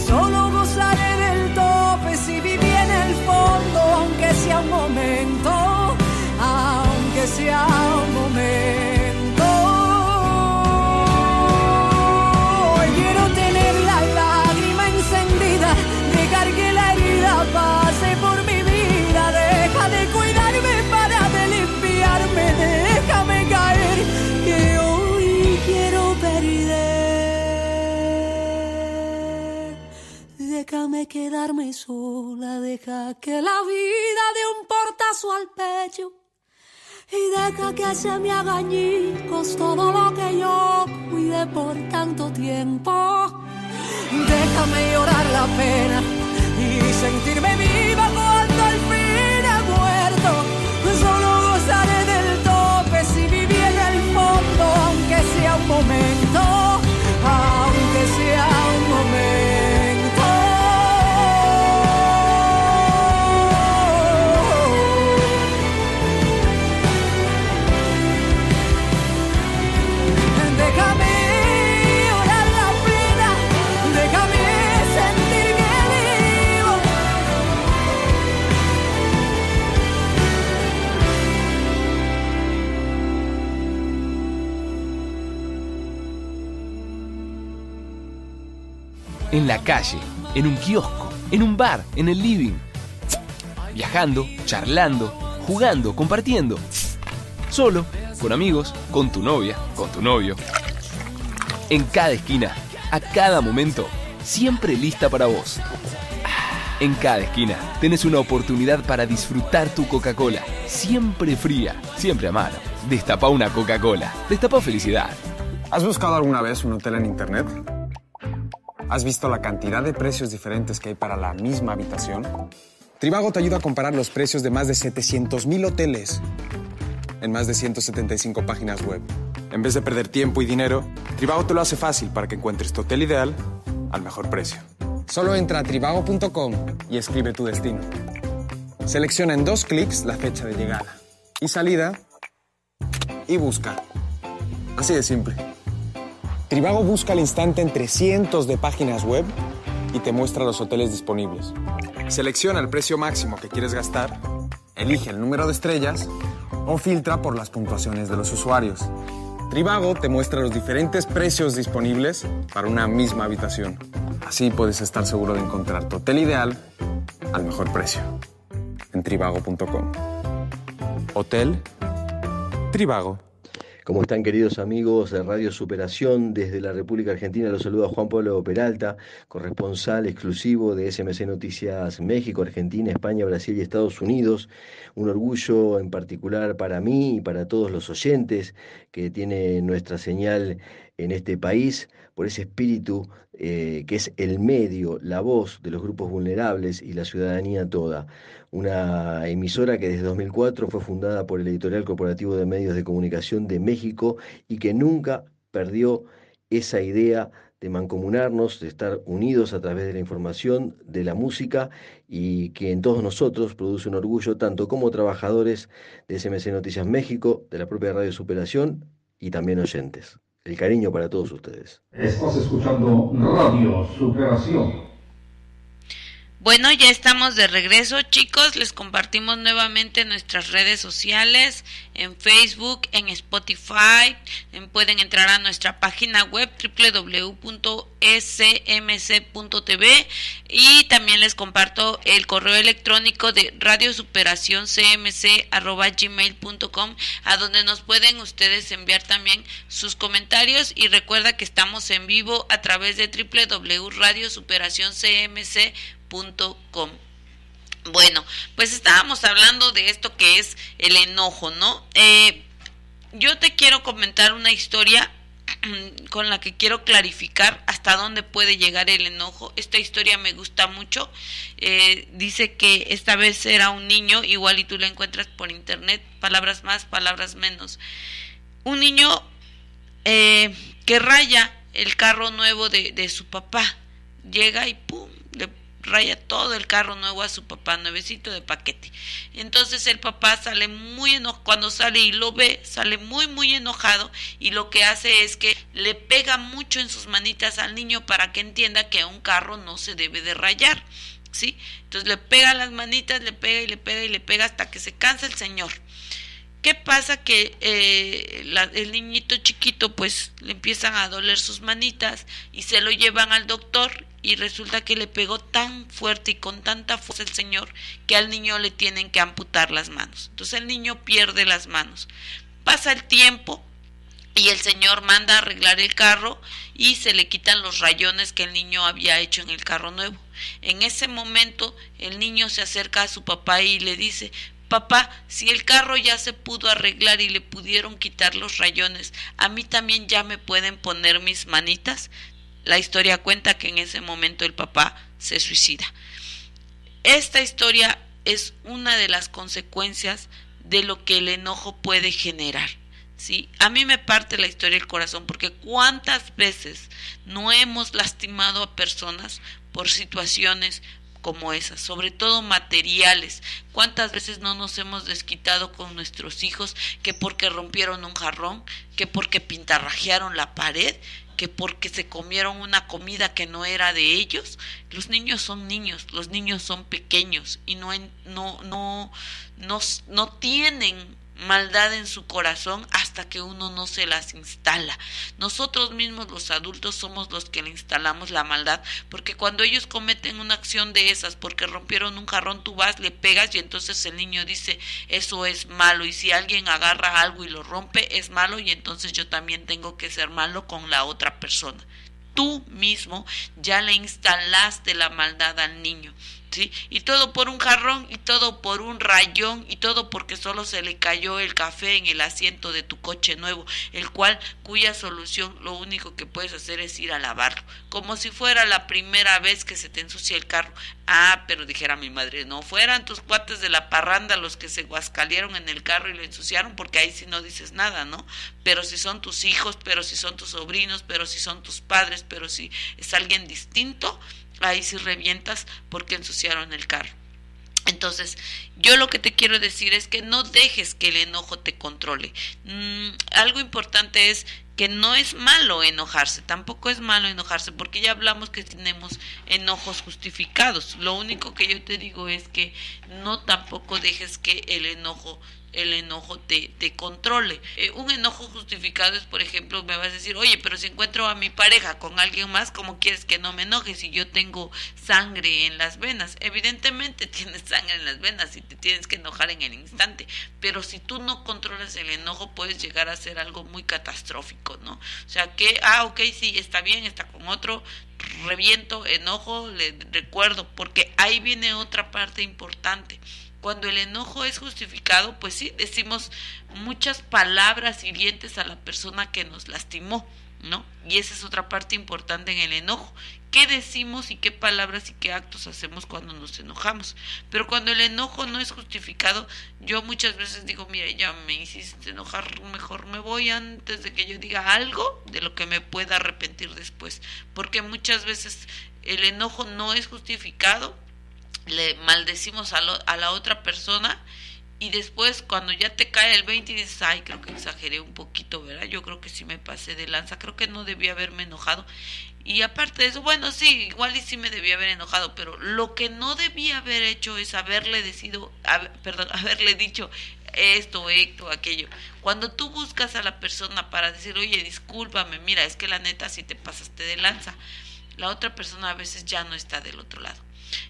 [SPEAKER 5] Solo gozaré del tope si viví en el fondo, aunque sea un momento, aunque sea un momento. Déjame quedarme sola, deja que la vida dé un portazo al pecho. Y deja que se me haga añicos todo lo que yo cuide por tanto tiempo. Déjame llorar la pena y sentirme viva cuando
[SPEAKER 6] la calle, en un kiosco, en un bar, en el living. Viajando, charlando, jugando, compartiendo. Solo, con amigos, con tu novia, con tu novio. En cada esquina, a cada momento, siempre lista para vos. En cada esquina tenés una oportunidad para disfrutar tu Coca-Cola. Siempre fría, siempre a mano. Destapa una Coca-Cola. Destapa felicidad.
[SPEAKER 7] ¿Has buscado alguna vez un hotel en internet? ¿Has visto la cantidad de precios diferentes que hay para la misma habitación? Trivago te ayuda a comparar los precios de más de 700.000 hoteles en más de 175 páginas web. En vez de perder tiempo y dinero, Trivago te lo hace fácil para que encuentres tu hotel ideal al mejor precio. Solo entra a trivago.com y escribe tu destino. Selecciona en dos clics la fecha de llegada y salida y busca. Así de simple. Trivago busca al instante entre cientos de páginas web y te muestra los hoteles disponibles. Selecciona el precio máximo que quieres gastar, elige el número de estrellas o filtra por las puntuaciones de los usuarios. Trivago te muestra los diferentes precios disponibles para una misma habitación. Así puedes estar seguro de encontrar tu hotel ideal al mejor precio. En trivago.com. Hotel Trivago.
[SPEAKER 8] ¿Cómo están queridos amigos de Radio Superación? Desde la República Argentina los saluda Juan Pablo Peralta, corresponsal exclusivo de SMC Noticias México, Argentina, España, Brasil y Estados Unidos. Un orgullo en particular para mí y para todos los oyentes que tiene nuestra señal en este país por ese espíritu eh, que es el medio, la voz de los grupos vulnerables y la ciudadanía toda una emisora que desde 2004 fue fundada por el Editorial Corporativo de Medios de Comunicación de México y que nunca perdió esa idea de mancomunarnos, de estar unidos a través de la información, de la música y que en todos nosotros produce un orgullo tanto como trabajadores de SMC Noticias México, de la propia Radio Superación y también oyentes. El cariño para todos ustedes.
[SPEAKER 2] Estás escuchando Radio Superación.
[SPEAKER 4] Bueno, ya estamos de regreso, chicos. Les compartimos nuevamente nuestras redes sociales en Facebook, en Spotify. pueden entrar a nuestra página web www.smc.tv y también les comparto el correo electrónico de radiosuperacioncmc@gmail.com a donde nos pueden ustedes enviar también sus comentarios y recuerda que estamos en vivo a través de www.radiosuperacioncmc.com Bueno, pues estábamos hablando de esto que es el enojo, ¿no? Eh, yo te quiero comentar una historia con la que quiero clarificar hasta dónde puede llegar el enojo. Esta historia me gusta mucho. Eh, dice que esta vez era un niño, igual y tú la encuentras por internet, palabras más, palabras menos. Un niño eh, que raya el carro nuevo de, de su papá. Llega y pum, raya todo el carro nuevo a su papá, nuevecito de paquete. Entonces el papá sale muy enojado, cuando sale y lo ve, sale muy, muy enojado y lo que hace es que le pega mucho en sus manitas al niño para que entienda que un carro no se debe de rayar. ¿Sí? Entonces le pega las manitas, le pega y le pega y le pega hasta que se cansa el señor. ¿Qué pasa? Que eh, el niñito chiquito pues le empiezan a doler sus manitas y se lo llevan al doctor y resulta que le pegó tan fuerte y con tanta fuerza el señor que al niño le tienen que amputar las manos. Entonces el niño pierde las manos. Pasa el tiempo y el señor manda a arreglar el carro y se le quitan los rayones que el niño había hecho en el carro nuevo. En ese momento el niño se acerca a su papá y le dice, Papá, si el carro ya se pudo arreglar y le pudieron quitar los rayones, ¿a mí también ya me pueden poner mis manitas? La historia cuenta que en ese momento el papá se suicida. Esta historia es una de las consecuencias de lo que el enojo puede generar. ¿sí? A mí me parte la historia del corazón porque cuántas veces no hemos lastimado a personas por situaciones como esas, sobre todo materiales. ¿Cuántas veces no nos hemos desquitado con nuestros hijos que porque rompieron un jarrón, que porque pintarrajearon la pared, que porque se comieron una comida que no era de ellos? Los niños son niños, los niños son pequeños y no no no no, no tienen maldad en su corazón hasta que uno no se las instala. Nosotros mismos los adultos somos los que le instalamos la maldad, porque cuando ellos cometen una acción de esas, porque rompieron un jarrón, tú vas, le pegas y entonces el niño dice, eso es malo, y si alguien agarra algo y lo rompe, es malo, y entonces yo también tengo que ser malo con la otra persona. Tú mismo ya le instalaste la maldad al niño. ¿Sí? Y todo por un jarrón y todo por un rayón y todo porque solo se le cayó el café en el asiento de tu coche nuevo, el cual cuya solución lo único que puedes hacer es ir a lavarlo, como si fuera la primera vez que se te ensucia el carro. Ah, pero dijera mi madre, no fueran tus cuates de la parranda los que se guascalieron en el carro y lo ensuciaron, porque ahí sí no dices nada, ¿no? Pero si son tus hijos, pero si son tus sobrinos, pero si son tus padres, pero si es alguien distinto, ahí sí revientas porque ensuciaron el carro. Entonces, yo lo que te quiero decir es que no dejes que el enojo te controle. Mm, algo importante es que no es malo enojarse, tampoco es malo enojarse, porque ya hablamos que tenemos enojos justificados. Lo único que yo te digo es que no tampoco dejes que el enojo el enojo te, te controle. Eh, un enojo justificado es, por ejemplo, me vas a decir, oye, pero si encuentro a mi pareja con alguien más, ¿cómo quieres que no me enoje si yo tengo sangre en las venas? Evidentemente tienes sangre en las venas y te tienes que enojar en el instante, pero si tú no controlas el enojo, puedes llegar a ser algo muy catastrófico, ¿no? O sea que, ah, ok, sí, está bien, está con otro, reviento, enojo, le recuerdo, porque ahí viene otra parte importante cuando el enojo es justificado, pues sí, decimos muchas palabras hirientes a la persona que nos lastimó. ¿No? Y esa es otra parte importante en el enojo. ¿Qué decimos y qué palabras y qué actos hacemos cuando nos enojamos? Pero cuando el enojo no es justificado, yo muchas veces digo, mire, ya me hiciste enojar, mejor me voy antes de que yo diga algo de lo que me pueda arrepentir después. Porque muchas veces el enojo no es justificado, le maldecimos a, a la otra persona y después cuando ya te cae el 20 y dices, ay, creo que exageré un poquito, ¿verdad? Yo creo que sí me pasé de lanza, creo que no debía haberme enojado. Y aparte de eso, bueno, sí, igual y sí me debía haber enojado, pero lo que no debía haber hecho es haberle decido, perdón, haberle dicho esto, esto, aquello. Cuando tú buscas a la persona para decir, oye, discúlpame, mira, es que la neta sí te pasaste de lanza, la otra persona a veces ya no está del otro lado,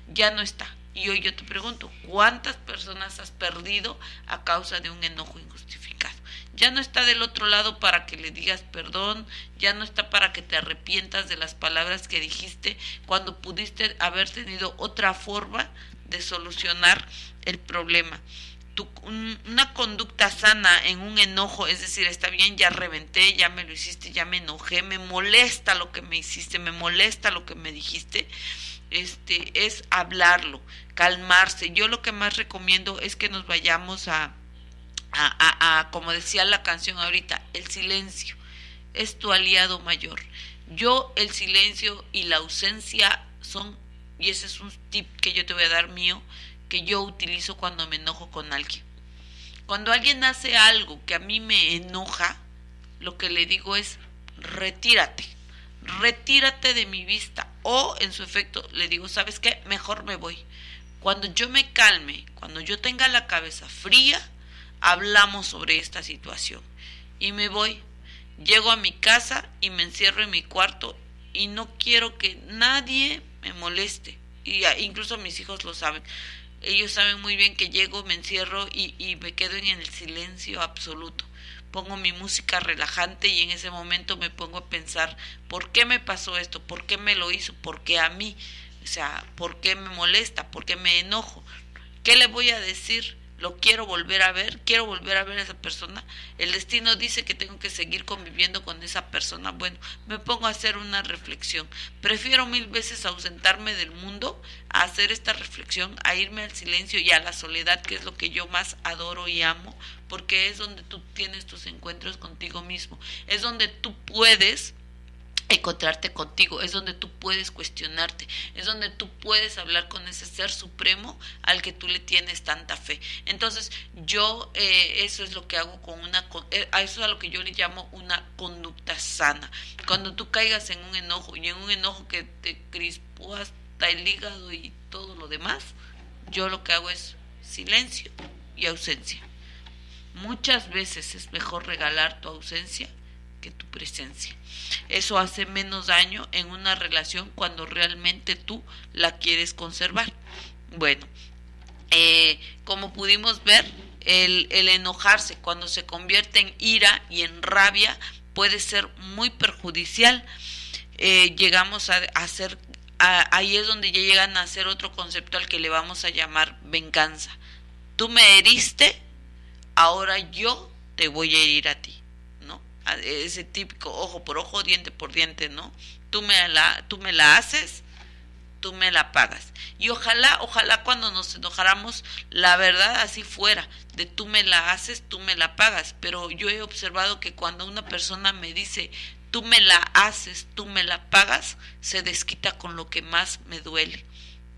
[SPEAKER 4] ya no está y hoy yo te pregunto, ¿cuántas personas has perdido a causa de un enojo injustificado? Ya no está del otro lado para que le digas perdón, ya no está para que te arrepientas de las palabras que dijiste cuando pudiste haber tenido otra forma de solucionar el problema. Una conducta sana en un enojo, es decir, está bien, ya reventé, ya me lo hiciste, ya me enojé, me molesta lo que me hiciste, me molesta lo que me dijiste, este, es hablarlo, calmarse. Yo lo que más recomiendo es que nos vayamos a, a, a, como decía la canción ahorita, el silencio es tu aliado mayor. Yo el silencio y la ausencia son, y ese es un tip que yo te voy a dar mío, que yo utilizo cuando me enojo con alguien. Cuando alguien hace algo que a mí me enoja, lo que le digo es, retírate, retírate de mi vista. O en su efecto le digo, ¿sabes qué? Mejor me voy. Cuando yo me calme, cuando yo tenga la cabeza fría, hablamos sobre esta situación. Y me voy. Llego a mi casa y me encierro en mi cuarto y no quiero que nadie me moleste. Y incluso mis hijos lo saben. Ellos saben muy bien que llego, me encierro y, y me quedo en el silencio absoluto pongo mi música relajante y en ese momento me pongo a pensar, ¿por qué me pasó esto? ¿Por qué me lo hizo? ¿Por qué a mí? O sea, ¿por qué me molesta? ¿Por qué me enojo? ¿Qué le voy a decir? lo quiero volver a ver, quiero volver a ver a esa persona, el destino dice que tengo que seguir conviviendo con esa persona, bueno, me pongo a hacer una reflexión, prefiero mil veces ausentarme del mundo a hacer esta reflexión, a irme al silencio y a la soledad, que es lo que yo más adoro y amo, porque es donde tú tienes tus encuentros contigo mismo, es donde tú puedes encontrarte contigo, es donde tú puedes cuestionarte, es donde tú puedes hablar con ese ser supremo al que tú le tienes tanta fe. Entonces, yo eh, eso es lo que hago con una, eh, a eso es a lo que yo le llamo una conducta sana. Cuando tú caigas en un enojo y en un enojo que te crispó hasta el hígado y todo lo demás, yo lo que hago es silencio y ausencia. Muchas veces es mejor regalar tu ausencia que tu presencia. Eso hace menos daño en una relación cuando realmente tú la quieres conservar. Bueno, eh, como pudimos ver, el, enojarse cuando se convierte en ira y en rabia puede ser muy perjudicial. Eh, llegamos a, hacer, ahí es donde ya llegan a hacer otro concepto al que le vamos a llamar venganza. Tú me heriste, ahora yo te voy a herir a ti ese típico ojo por ojo, diente por diente, ¿no? Tú me la, tú me la haces, tú me la pagas. Y ojalá, ojalá cuando nos enojáramos, la verdad así fuera, de tú me la haces, tú me la pagas. Pero yo he observado que cuando una persona me dice, tú me la haces, tú me la pagas, se desquita con lo que más me duele,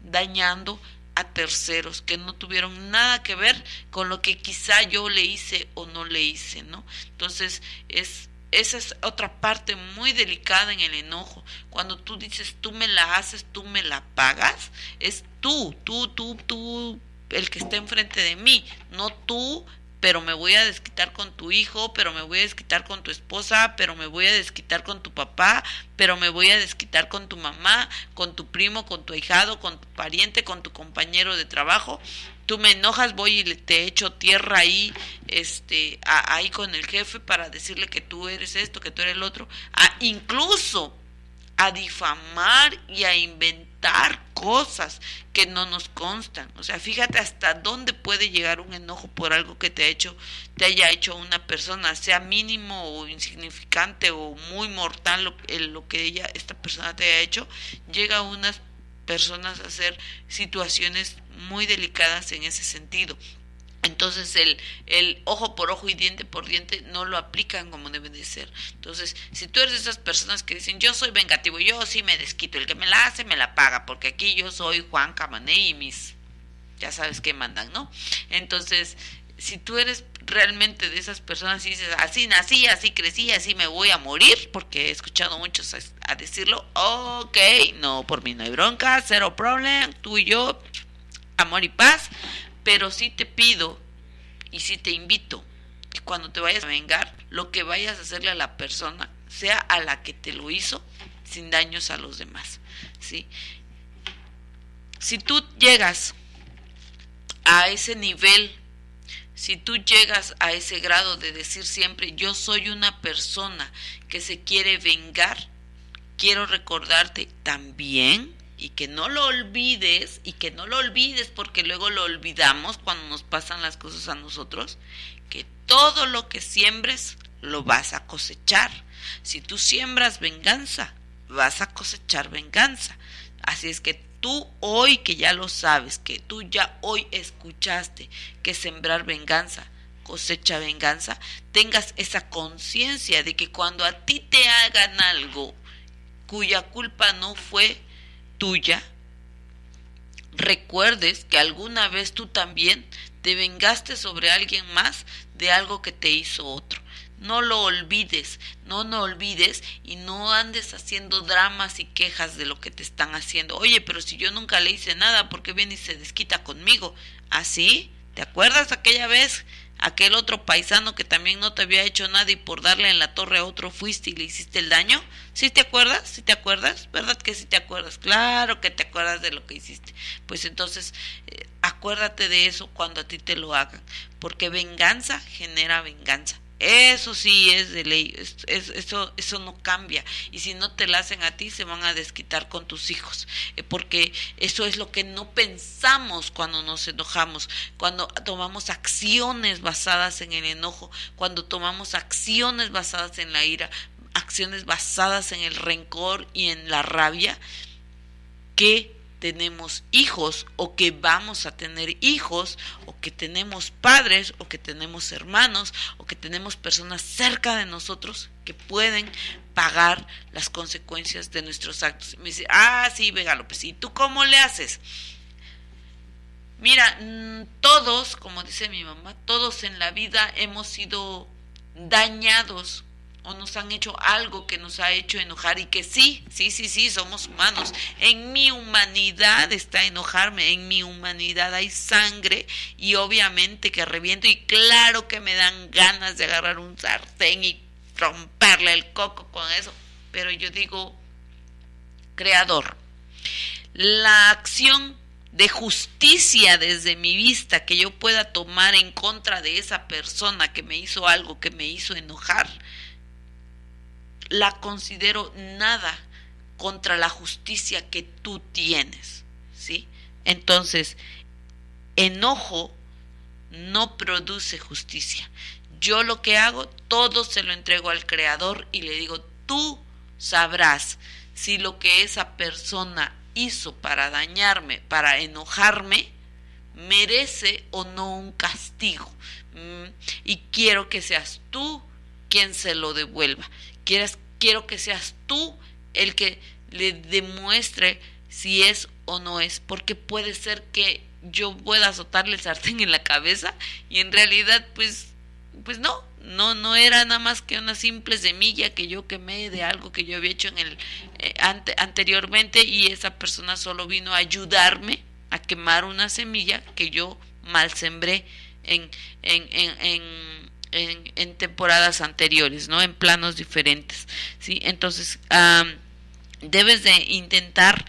[SPEAKER 4] dañando a terceros que no tuvieron nada que ver con lo que quizá yo le hice o no le hice, ¿no? Entonces, es esa es otra parte muy delicada en el enojo. Cuando tú dices tú me la haces, tú me la pagas, es tú, tú, tú, tú, el que está enfrente de mí, no tú pero me voy a desquitar con tu hijo, pero me voy a desquitar con tu esposa, pero me voy a desquitar con tu papá, pero me voy a desquitar con tu mamá, con tu primo, con tu hijado, con tu pariente, con tu compañero de trabajo. Tú me enojas, voy y te echo tierra ahí, este, ahí con el jefe para decirle que tú eres esto, que tú eres el otro, a, incluso a difamar y a inventar cosas que no nos constan. O sea, fíjate hasta dónde puede llegar un enojo por algo que te ha hecho, te haya hecho una persona, sea mínimo o insignificante o muy mortal lo, lo que ella, esta persona te haya hecho, llega a unas personas a hacer situaciones muy delicadas en ese sentido. Entonces el, el ojo por ojo y diente por diente no lo aplican como debe de ser. Entonces, si tú eres de esas personas que dicen yo soy vengativo, yo sí me desquito, el que me la hace me la paga, porque aquí yo soy Juan Camané y mis, ya sabes qué mandan, ¿no? Entonces, si tú eres realmente de esas personas y dices así nací, así crecí, así me voy a morir, porque he escuchado muchos a, decirlo, ok, no, por mí no hay bronca, cero problem, tú y yo, amor y paz pero sí te pido y sí te invito que cuando te vayas a vengar, lo que vayas a hacerle a la persona sea a la que te lo hizo sin daños a los demás, ¿sí? Si tú llegas a ese nivel, si tú llegas a ese grado de decir siempre, yo soy una persona que se quiere vengar, quiero recordarte también y que no lo olvides y que no lo olvides porque luego lo olvidamos cuando nos pasan las cosas a nosotros, que todo lo que siembres lo vas a cosechar. Si tú siembras venganza, vas a cosechar venganza. Así es que tú hoy que ya lo sabes, que tú ya hoy escuchaste que sembrar venganza cosecha venganza, tengas esa conciencia de que cuando a ti te hagan algo cuya culpa no fue tuya, recuerdes que alguna vez tú también te vengaste sobre alguien más de algo que te hizo otro. No lo olvides, no lo olvides y no andes haciendo dramas y quejas de lo que te están haciendo. Oye, pero si yo nunca le hice nada, ¿por qué viene y se desquita conmigo? ¿Así? ¿Ah, ¿Te acuerdas aquella vez aquel otro paisano que también no te había hecho nada y por darle en la torre a otro fuiste y le hiciste el daño? ¿Sí te acuerdas? ¿Sí te acuerdas? ¿Verdad que sí te acuerdas? Claro que te acuerdas de lo que hiciste. Pues entonces, eh, acuérdate de eso cuando a ti te lo hagan, porque venganza genera venganza. Eso sí es de ley, eso, eso no cambia. Y si no te la hacen a ti, se van a desquitar con tus hijos. Eh, porque eso es lo que no pensamos cuando nos enojamos, cuando tomamos acciones basadas en el enojo, cuando tomamos acciones basadas en la ira, acciones basadas en el rencor y en la rabia, que tenemos hijos o que vamos a tener hijos o que tenemos padres o que tenemos hermanos o que tenemos personas cerca de nosotros que pueden pagar las consecuencias de nuestros actos. me dice, ah, sí, Vega López, ¿y tú cómo le haces? Mira, mm, todos, como dice mi mamá, todos en la vida hemos sido dañados o nos han hecho algo que nos ha hecho enojar y que sí, sí, sí, sí, somos humanos. En mi humanidad está enojarme, en mi humanidad hay sangre y obviamente que reviento y claro que me dan ganas de agarrar un sartén y romperle el coco con eso. Pero yo digo, creador, la acción de justicia desde mi vista que yo pueda tomar en contra de esa persona que me hizo algo que me hizo enojar, la considero nada contra la justicia que tú tienes, ¿sí? Entonces, enojo no produce justicia. Yo lo que hago, todo se lo entrego al Creador y le digo, tú sabrás si lo que esa persona hizo para dañarme, para enojarme, merece o no un castigo. Mm, y quiero que seas tú quien se lo devuelva quiero que seas tú el que le demuestre si es o no es, porque puede ser que yo pueda azotarle el sartén en la cabeza y en realidad pues pues no, no no era nada más que una simple semilla que yo quemé de algo que yo había hecho en el eh, anteriormente y esa persona solo vino a ayudarme a quemar una semilla que yo mal sembré en, en, en en, temporadas anteriores, ¿no? En planos diferentes, ¿sí? Entonces, debes de intentar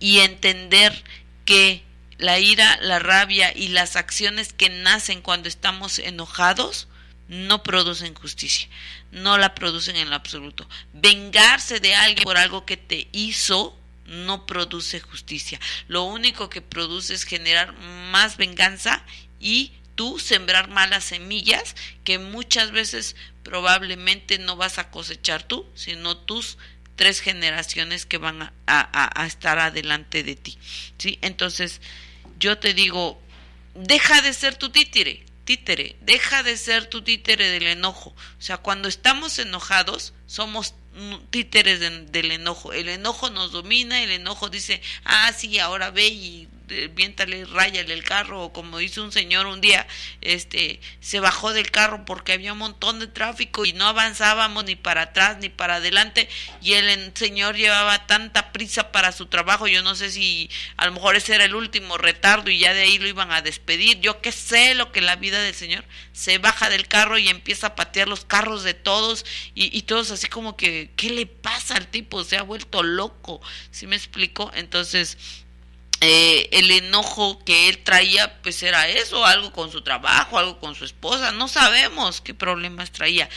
[SPEAKER 4] y entender que la ira, la rabia y las acciones que nacen cuando estamos enojados no producen justicia, no la producen en lo absoluto. Vengarse de alguien por algo que te hizo no produce justicia. Lo único que produce es generar más venganza y tú sembrar malas semillas que muchas veces probablemente no vas a cosechar tú, sino tus tres generaciones que van a, estar adelante de ti. ¿sí? Entonces, yo te digo, deja de ser tu títere, títere, deja de ser tu títere del enojo. O sea, cuando estamos enojados, somos títeres del enojo. El enojo nos domina, el enojo dice, ah, sí, ahora ve y viéntale, ráyale el carro, o como dice un señor un día, este, se bajó del carro porque había un montón de tráfico y no avanzábamos ni para atrás ni para adelante, y el señor llevaba tanta prisa para su trabajo, yo no sé si a lo mejor ese era el último retardo y ya de ahí lo iban a despedir, yo qué sé lo que la vida del señor, se baja del carro y empieza a patear los carros de todos, y, y todos así como que, ¿qué le pasa al tipo? Se ha vuelto loco, ¿sí me explico? Entonces, eh, el enojo que él traía, pues era eso, algo con su trabajo, algo con su esposa, no sabemos qué problemas traía.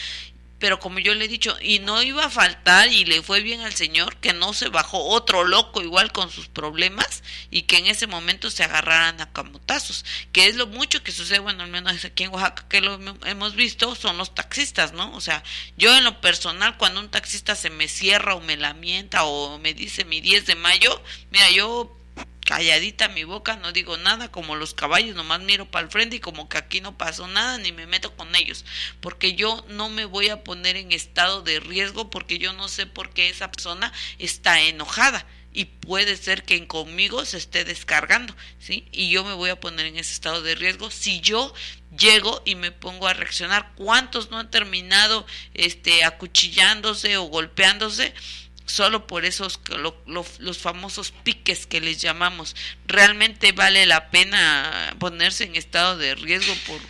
[SPEAKER 4] Pero como yo le he dicho, y no iba a faltar, y le fue bien al Señor, que no se bajó otro loco igual con sus problemas, y que en ese momento se agarraran a camotazos, que es lo mucho que sucede, bueno, al menos aquí en Oaxaca, que lo hemos visto, son los taxistas, ¿no? O sea, yo en lo personal, cuando un taxista se me cierra o me lamenta o me dice mi 10 de mayo, mira, yo calladita mi boca, no digo nada, como los caballos, nomás miro para el frente y como que aquí no pasó nada, ni me meto con ellos, porque yo no me voy a poner en estado de riesgo porque yo no sé por qué esa persona está enojada y puede ser que conmigo se esté descargando, ¿sí? Y yo me voy a poner en ese estado de riesgo si yo llego y me pongo a reaccionar. ¿Cuántos no han terminado este acuchillándose o golpeándose? Solo por esos los famosos piques que les llamamos. Realmente vale la pena ponerse en estado de riesgo por,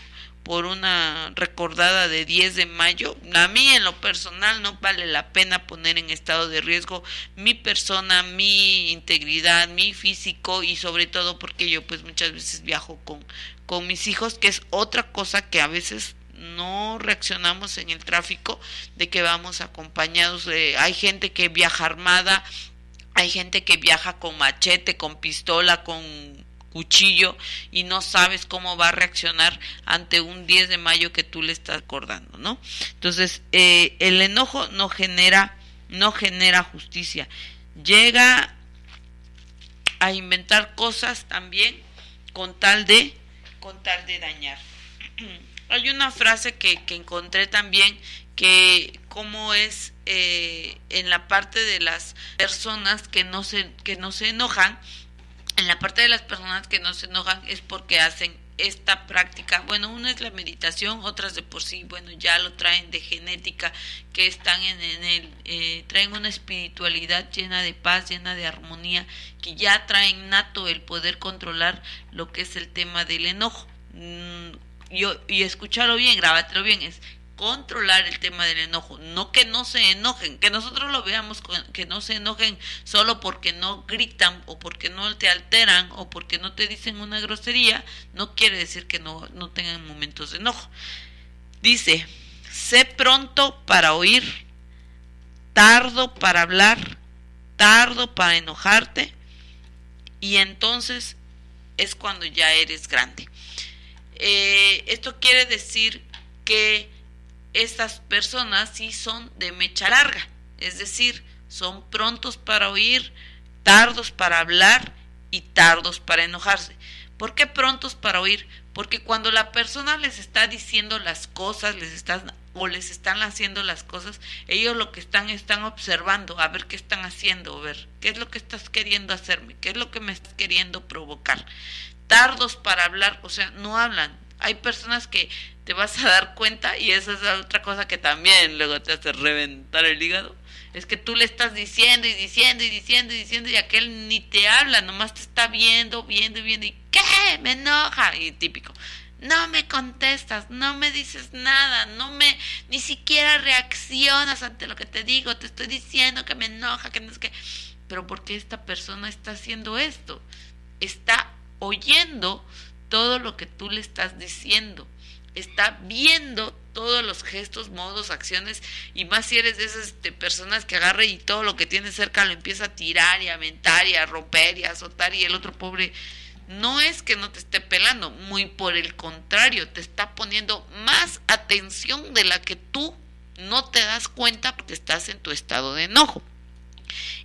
[SPEAKER 4] por una recordada de 10 de mayo. A mí en lo personal no vale la pena poner en estado de riesgo mi persona, mi integridad, mi físico y sobre todo porque yo pues muchas veces viajo con, con mis hijos, que es otra cosa que a veces no reaccionamos en el tráfico de que vamos acompañados hay gente que viaja armada hay gente que viaja con machete con pistola con cuchillo y no sabes cómo va a reaccionar ante un 10 de mayo que tú le estás acordando no entonces eh, el enojo no genera no genera justicia. Llega a inventar cosas también con tal de con tal de dañar Hay una frase que, que encontré también que cómo es eh, en la parte de las personas que no se que no se enojan en la parte de las personas que no se enojan es porque hacen esta práctica, bueno, una es la meditación, otras de por sí, bueno, ya lo traen de genética, que están en, en el, eh, traen una espiritualidad llena de paz, llena de armonía, que ya traen nato el poder controlar lo que es el tema del enojo. Mm, y, escucharlo bien, grábatelo bien, es controlar el tema del enojo, no que no se enojen, que nosotros lo veamos, que no se enojen solo porque no gritan o porque no te alteran o porque no te dicen una grosería, no quiere decir que no, no tengan momentos de enojo. Dice, sé pronto para oír, tardo para hablar, tardo para enojarte y entonces es cuando ya eres grande. Eh, esto quiere decir que estas personas sí son de mecha larga, es decir, son prontos para oír, tardos para hablar y tardos para enojarse. ¿Por qué prontos para oír? Porque cuando la persona les está diciendo las cosas, les están o les están haciendo las cosas, ellos lo que están están observando, a ver qué están haciendo, a ver qué es lo que estás queriendo hacerme, qué es lo que me estás queriendo provocar tardos para hablar, o sea, no hablan. Hay personas que te vas a dar cuenta y esa es otra cosa que también luego te hace reventar el hígado. Es que tú le estás diciendo y diciendo y diciendo y diciendo y aquel ni te habla, nomás te está viendo, viendo y viendo y ¿qué? Me enoja. Y típico, no me contestas, no me dices nada, no me, ni siquiera reaccionas ante lo que te digo, te estoy diciendo que me enoja, que no es que... Pero ¿por qué esta persona está haciendo esto? Está oyendo todo lo que tú le estás diciendo. está viendo todos los gestos, modos, acciones, y más si eres de esas este, personas que agarra y todo lo que tiene cerca lo empieza a tirar y a aventar y a romper y a azotar y el otro pobre no es que no te esté pelando, muy por el contrario, te está poniendo más atención de la que tú no te das cuenta porque estás en tu estado de enojo.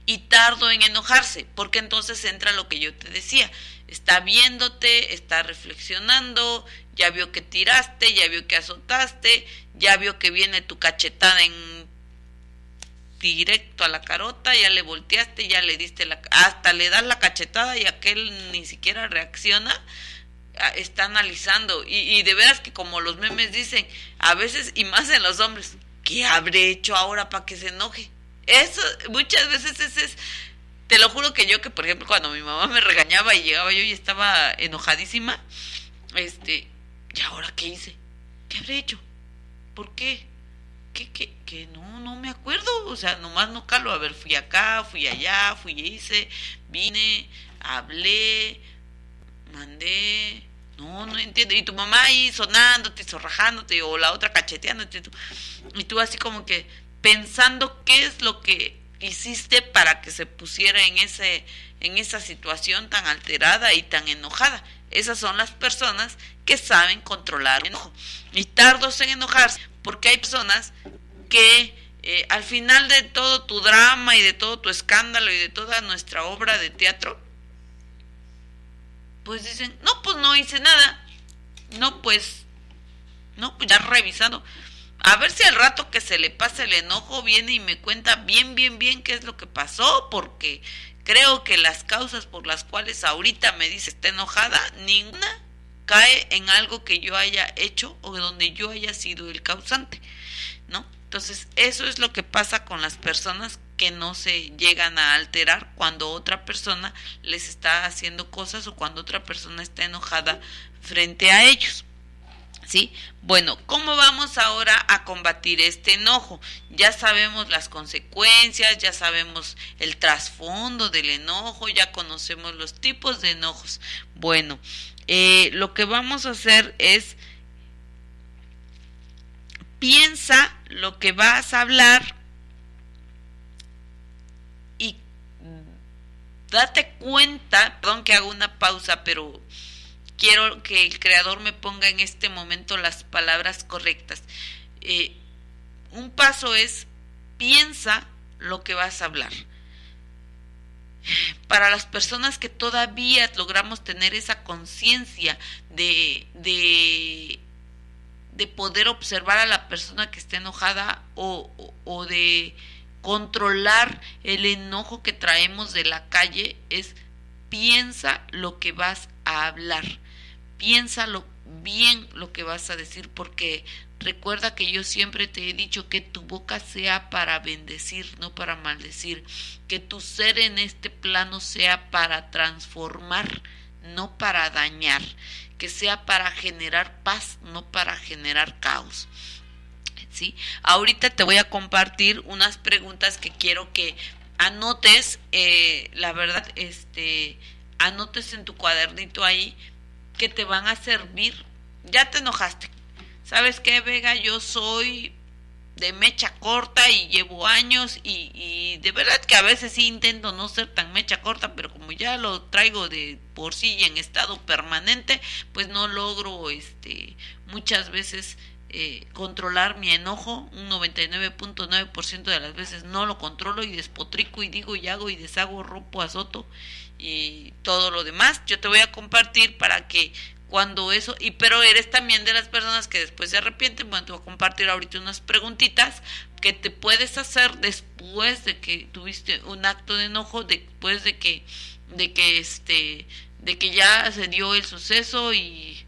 [SPEAKER 4] Y tardo en enojarse, porque entonces entra lo que yo te decía, está viéndote, está reflexionando, ya vio que tiraste, ya vio que azotaste, ya vio que viene tu cachetada en directo a la carota, ya le volteaste, ya le diste la hasta le das la cachetada y aquel ni siquiera reacciona, está analizando y, y de veras que como los memes dicen, a veces y más en los hombres, ¿qué habré hecho ahora para que se enoje? Eso muchas veces ese es te lo juro que yo que por ejemplo cuando mi mamá me regañaba y llegaba yo y estaba enojadísima, este, ¿y ahora qué hice? ¿Qué habré hecho? ¿Por qué? ¿Qué, qué, que no, no me acuerdo, o sea, nomás no calo, a ver, fui acá, fui allá, fui y hice, vine, hablé, mandé, no, no entiendo, y tu mamá ahí sonándote, zorrajándote, o la otra cacheteándote, y tú así como que pensando qué es lo que hiciste para que se pusiera en ese en esa situación tan alterada y tan enojada. Esas son las personas que saben controlar el enojo. Y tardos en enojarse, porque hay personas que eh, al final de todo tu drama y de todo tu escándalo y de toda nuestra obra de teatro, pues dicen, no, pues no hice nada. No, pues, no, pues ya revisando. A ver si al rato que se le pase el enojo viene y me cuenta bien, bien, bien qué es lo que pasó, porque creo que las causas por las cuales ahorita me dice está enojada, ninguna cae en algo que yo haya hecho o donde yo haya sido el causante, ¿no? Entonces, eso es lo que pasa con las personas que no se llegan a alterar cuando otra persona les está haciendo cosas o cuando otra persona está enojada frente a ellos. ¿Sí? Bueno, ¿cómo vamos ahora a combatir este enojo? Ya sabemos las consecuencias, ya sabemos el trasfondo del enojo, ya conocemos los tipos de enojos. Bueno, eh, lo que vamos a hacer es piensa lo que vas a hablar y date cuenta, perdón que hago una pausa, pero quiero que el creador me ponga en este momento las palabras correctas. Eh, un paso es piensa lo que vas a hablar. Para las personas que todavía logramos tener esa conciencia de, de, de, poder observar a la persona que está enojada o de controlar el enojo que traemos de la calle, es piensa lo que vas a hablar piénsalo bien lo que vas a decir porque recuerda que yo siempre te he dicho que tu boca sea para bendecir, no para maldecir, que tu ser en este plano sea para transformar, no para dañar, que sea para generar paz, no para generar caos. ¿Sí? Ahorita te voy a compartir unas preguntas que quiero que anotes, eh, la verdad, este, anotes en tu cuadernito ahí que te van a servir. Ya te enojaste. ¿Sabes qué, Vega? Yo soy de mecha corta y llevo años y, y, de verdad que a veces sí intento no ser tan mecha corta, pero como ya lo traigo de por sí y en estado permanente, pues no logro este muchas veces eh, controlar mi enojo, un 99.9% de las veces no lo controlo y despotrico y digo y hago y deshago, rompo, azoto y todo lo demás. Yo te voy a compartir para que cuando eso, y pero eres también de las personas que después se arrepienten, bueno, te voy a compartir ahorita unas preguntitas que te puedes hacer después de que tuviste un acto de enojo, después de que, de que este, de que ya se dio el suceso y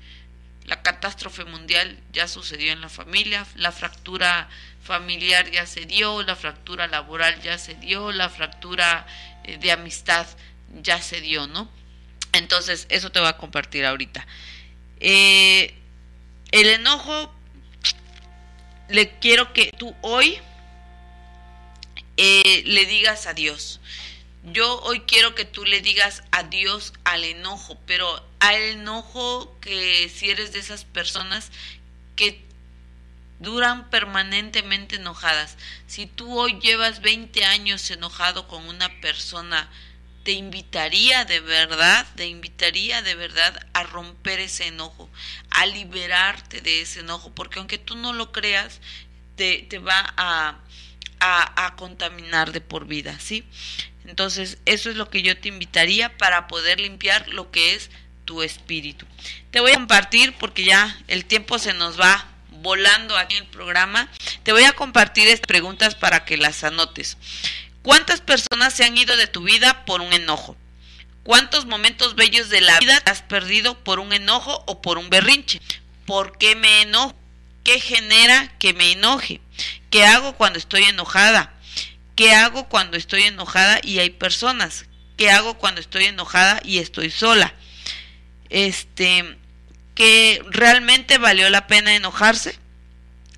[SPEAKER 4] la catástrofe mundial ya sucedió en la familia, la fractura familiar ya se dio, la fractura laboral ya se dio, la fractura eh, de amistad ya se dio, ¿no? Entonces, eso te voy a compartir ahorita. Eh, el enojo, le quiero que tú hoy eh, le digas adiós. Yo hoy quiero que tú le digas adiós al enojo, pero al enojo que si eres de esas personas que duran permanentemente enojadas. Si tú hoy llevas 20 años enojado con una persona, te invitaría de verdad, te invitaría de verdad a romper ese enojo, a liberarte de ese enojo, porque aunque tú no lo creas, te, te va a, a, a, contaminar de por vida, ¿sí? Entonces, eso es lo que yo te invitaría para poder limpiar lo que es tu espíritu. Te voy a compartir, porque ya el tiempo se nos va volando aquí en el programa, te voy a compartir estas preguntas para que las anotes. ¿Cuántas personas se han ido de tu vida por un enojo? ¿Cuántos momentos bellos de la vida has perdido por un enojo o por un berrinche? ¿Por qué me enojo? ¿Qué genera que me enoje? ¿Qué hago cuando estoy enojada? ¿Qué hago cuando estoy enojada y hay personas? ¿Qué hago cuando estoy enojada y estoy sola? Este, que realmente valió la pena enojarse,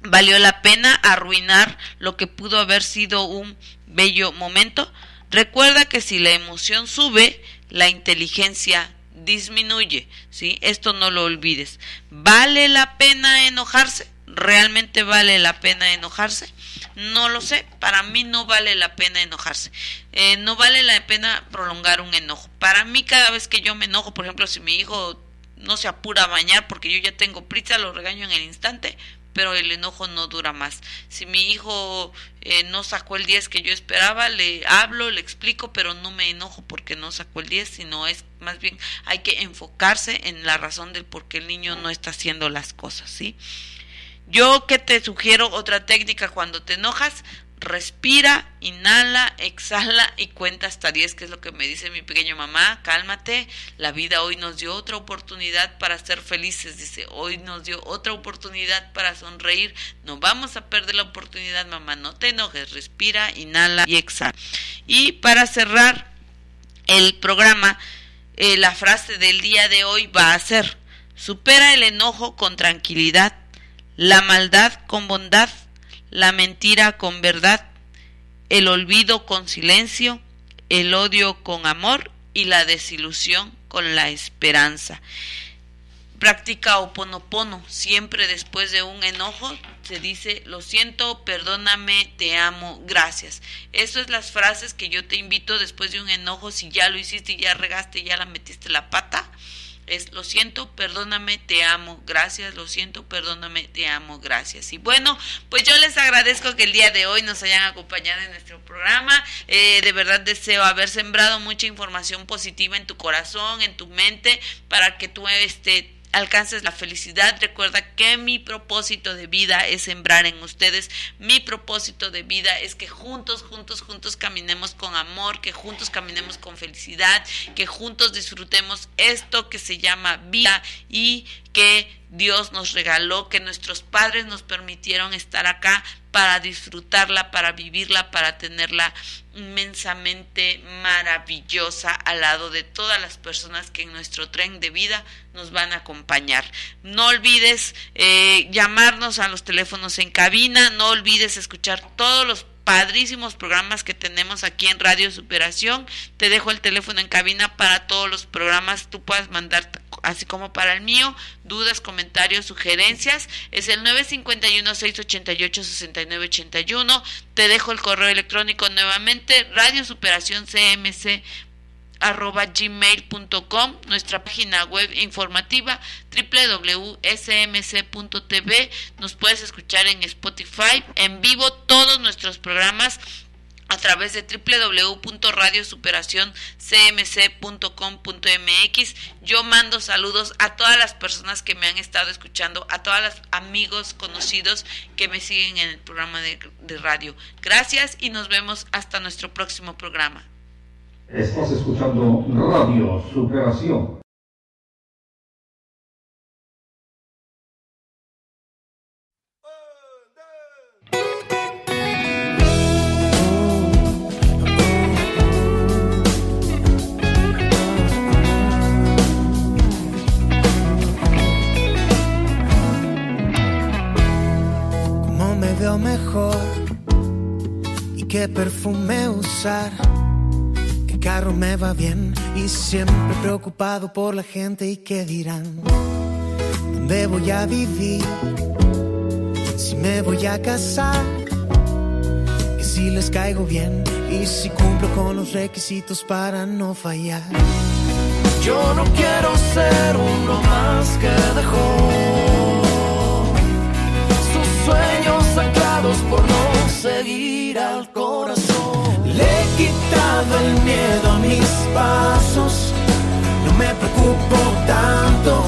[SPEAKER 4] valió la pena arruinar lo que pudo haber sido un bello momento. Recuerda que si la emoción sube, la inteligencia disminuye, ¿sí? Esto no lo olvides. ¿Vale la pena enojarse? ¿Realmente vale la pena enojarse? No lo sé, para mí no vale la pena enojarse. Eh, no vale la pena prolongar un enojo. Para mí cada vez que yo me enojo, por ejemplo, si mi hijo no se apura a bañar porque yo ya tengo prisa, lo regaño en el instante, pero el enojo no dura más. Si mi hijo eh, no sacó el 10 que yo esperaba, le hablo, le explico, pero no me enojo porque no sacó el 10, sino es más bien hay que enfocarse en la razón del por qué el niño no está haciendo las cosas, ¿sí? Yo que te sugiero otra técnica cuando te enojas, respira, inhala, exhala y cuenta hasta 10, que es lo que me dice mi pequeño mamá, cálmate, la vida hoy nos dio otra oportunidad para ser felices, dice, hoy nos dio otra oportunidad para sonreír, no vamos a perder la oportunidad, mamá, no te enojes, respira, inhala y exhala. Y para cerrar el programa, eh, la frase del día de hoy va a ser, supera el enojo con tranquilidad, la maldad con bondad, la mentira con verdad, el olvido con silencio, el odio con amor y la desilusión con la esperanza. Practica oponopono, siempre después de un enojo se dice lo siento, perdóname, te amo, gracias. Esas es las frases que yo te invito después de un enojo, si ya lo hiciste ya regaste, ya la metiste la pata, es lo siento, perdóname, te amo, gracias, lo siento, perdóname, te amo, gracias. Y bueno, pues yo les agradezco que el día de hoy nos hayan acompañado en nuestro programa. Eh, de verdad deseo haber sembrado mucha información positiva en tu corazón, en tu mente, para que tú este, alcances la felicidad. Recuerda que mi propósito de vida es sembrar en ustedes. Mi propósito de vida es que juntos, juntos, juntos caminemos con amor, que juntos caminemos con felicidad, que juntos disfrutemos esto que se llama vida y que Dios nos regaló, que nuestros padres nos permitieron estar acá para disfrutarla, para vivirla, para tenerla inmensamente maravillosa al lado de todas las personas que en nuestro tren de vida nos van a acompañar. No olvides eh, llamarnos a los teléfonos en cabina, no olvides escuchar todos los padrísimos programas que tenemos aquí en Radio Superación. Te dejo el teléfono en cabina para todos los programas. Tú puedes mandar, así como para el mío, dudas, comentarios, sugerencias. Es el 951-688-6981. Te dejo el correo electrónico nuevamente, Radio Superación CMC arroba gmail.com, nuestra página web informativa www.smc.tv, nos puedes escuchar en Spotify, en vivo todos nuestros programas a través de www.radiosuperacioncmc.com.mx. Yo mando saludos a todas las personas que me han estado escuchando, a todos los amigos conocidos que me siguen en el programa de, radio. Gracias y nos vemos hasta nuestro próximo programa.
[SPEAKER 2] Estás escuchando Radio Superación.
[SPEAKER 3] Veo mejor? ¿Y qué perfume usar? carro me va bien y siempre preocupado por la gente y qué dirán. ¿Dónde voy a vivir? si me voy a casar, que si les caigo bien y si cumplo con los requisitos para no fallar. Yo no quiero ser uno más que dejó sus sueños por no seguir al corazón. Le he quitado el miedo a mis pasos, no me preocupo tanto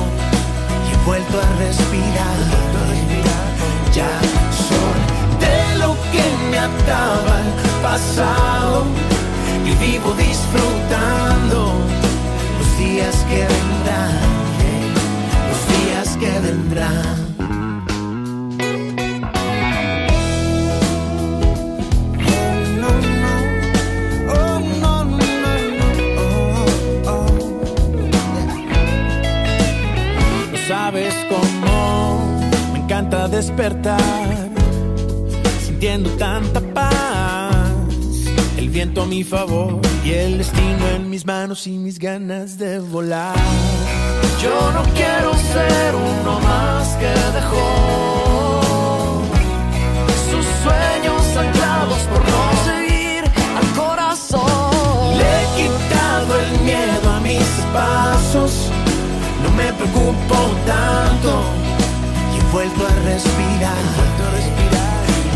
[SPEAKER 3] y he vuelto a respirar. Ya soy de lo que me ataba el pasado y vivo disfrutando los días que vendrán, los días que vendrán. Despertar sintiendo tanta paz. El viento a mi favor y el destino en mis manos y mis ganas de volar. Yo no quiero ser uno más que dejó sus sueños anclados por no seguir al corazón. Le he quitado el miedo a mis pasos, no me preocupo tanto y he vuelto a respirar.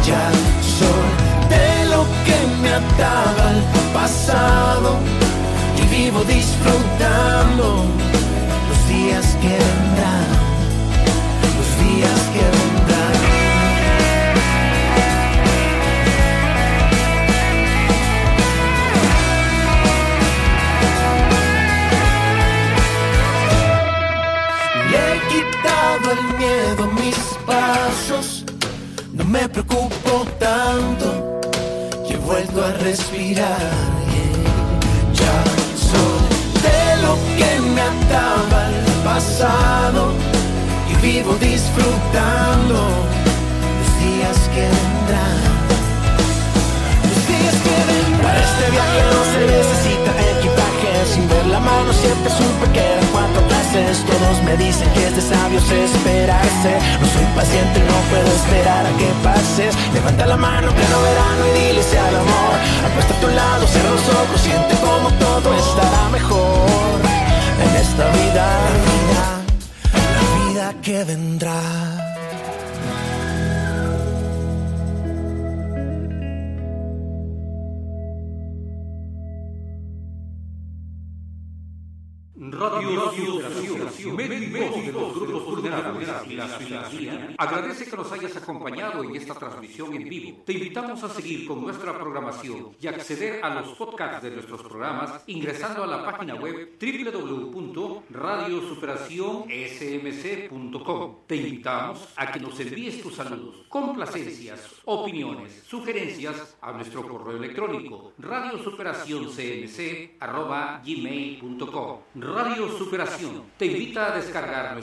[SPEAKER 3] Ya soy de lo que me ataba al pasado y vivo disfrutando los días que vendrán, me preocupo tanto y he vuelto a respirar. yeah. Ya soy de lo que me ataba el pasado y vivo disfrutando los días que vendrán. Los días que. Para este viaje no se necesita equipaje. Sin ver la mano siempre supe que eran cuatro Todos me dicen que es de sabios esperarse. No soy paciente, no puedo esperar a que pases. Levanta la mano, pleno verano y dile sí al amor. Apuesta a tu lado, cierra los ojos, siente como todo estará mejor. En esta vida, la vida, la vida que vendrá.
[SPEAKER 1] Superación, médicos los grupos y la ciudadanía, agradece que nos hayas acompañado en esta transmisión en vivo. Te invitamos a seguir con nuestra programación y acceder a los podcasts de nuestros programas ingresando a la página web www.radiosuperacionsmc.com. Te invitamos a que nos envíes tus saludos, complacencias, opiniones, sugerencias a nuestro correo electrónico radiosuperacioncmc.gmail.com Radio Superación te invita a descargar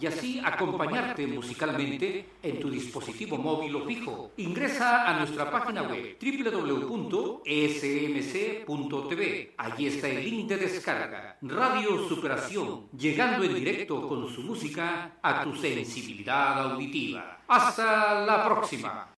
[SPEAKER 1] y así acompañarte musicalmente en tu dispositivo móvil o fijo. Ingresa a nuestra página web www.smc.tv. Allí está el link de descarga. Radio Superación, llegando en directo con su música a tu sensibilidad auditiva. Hasta la próxima.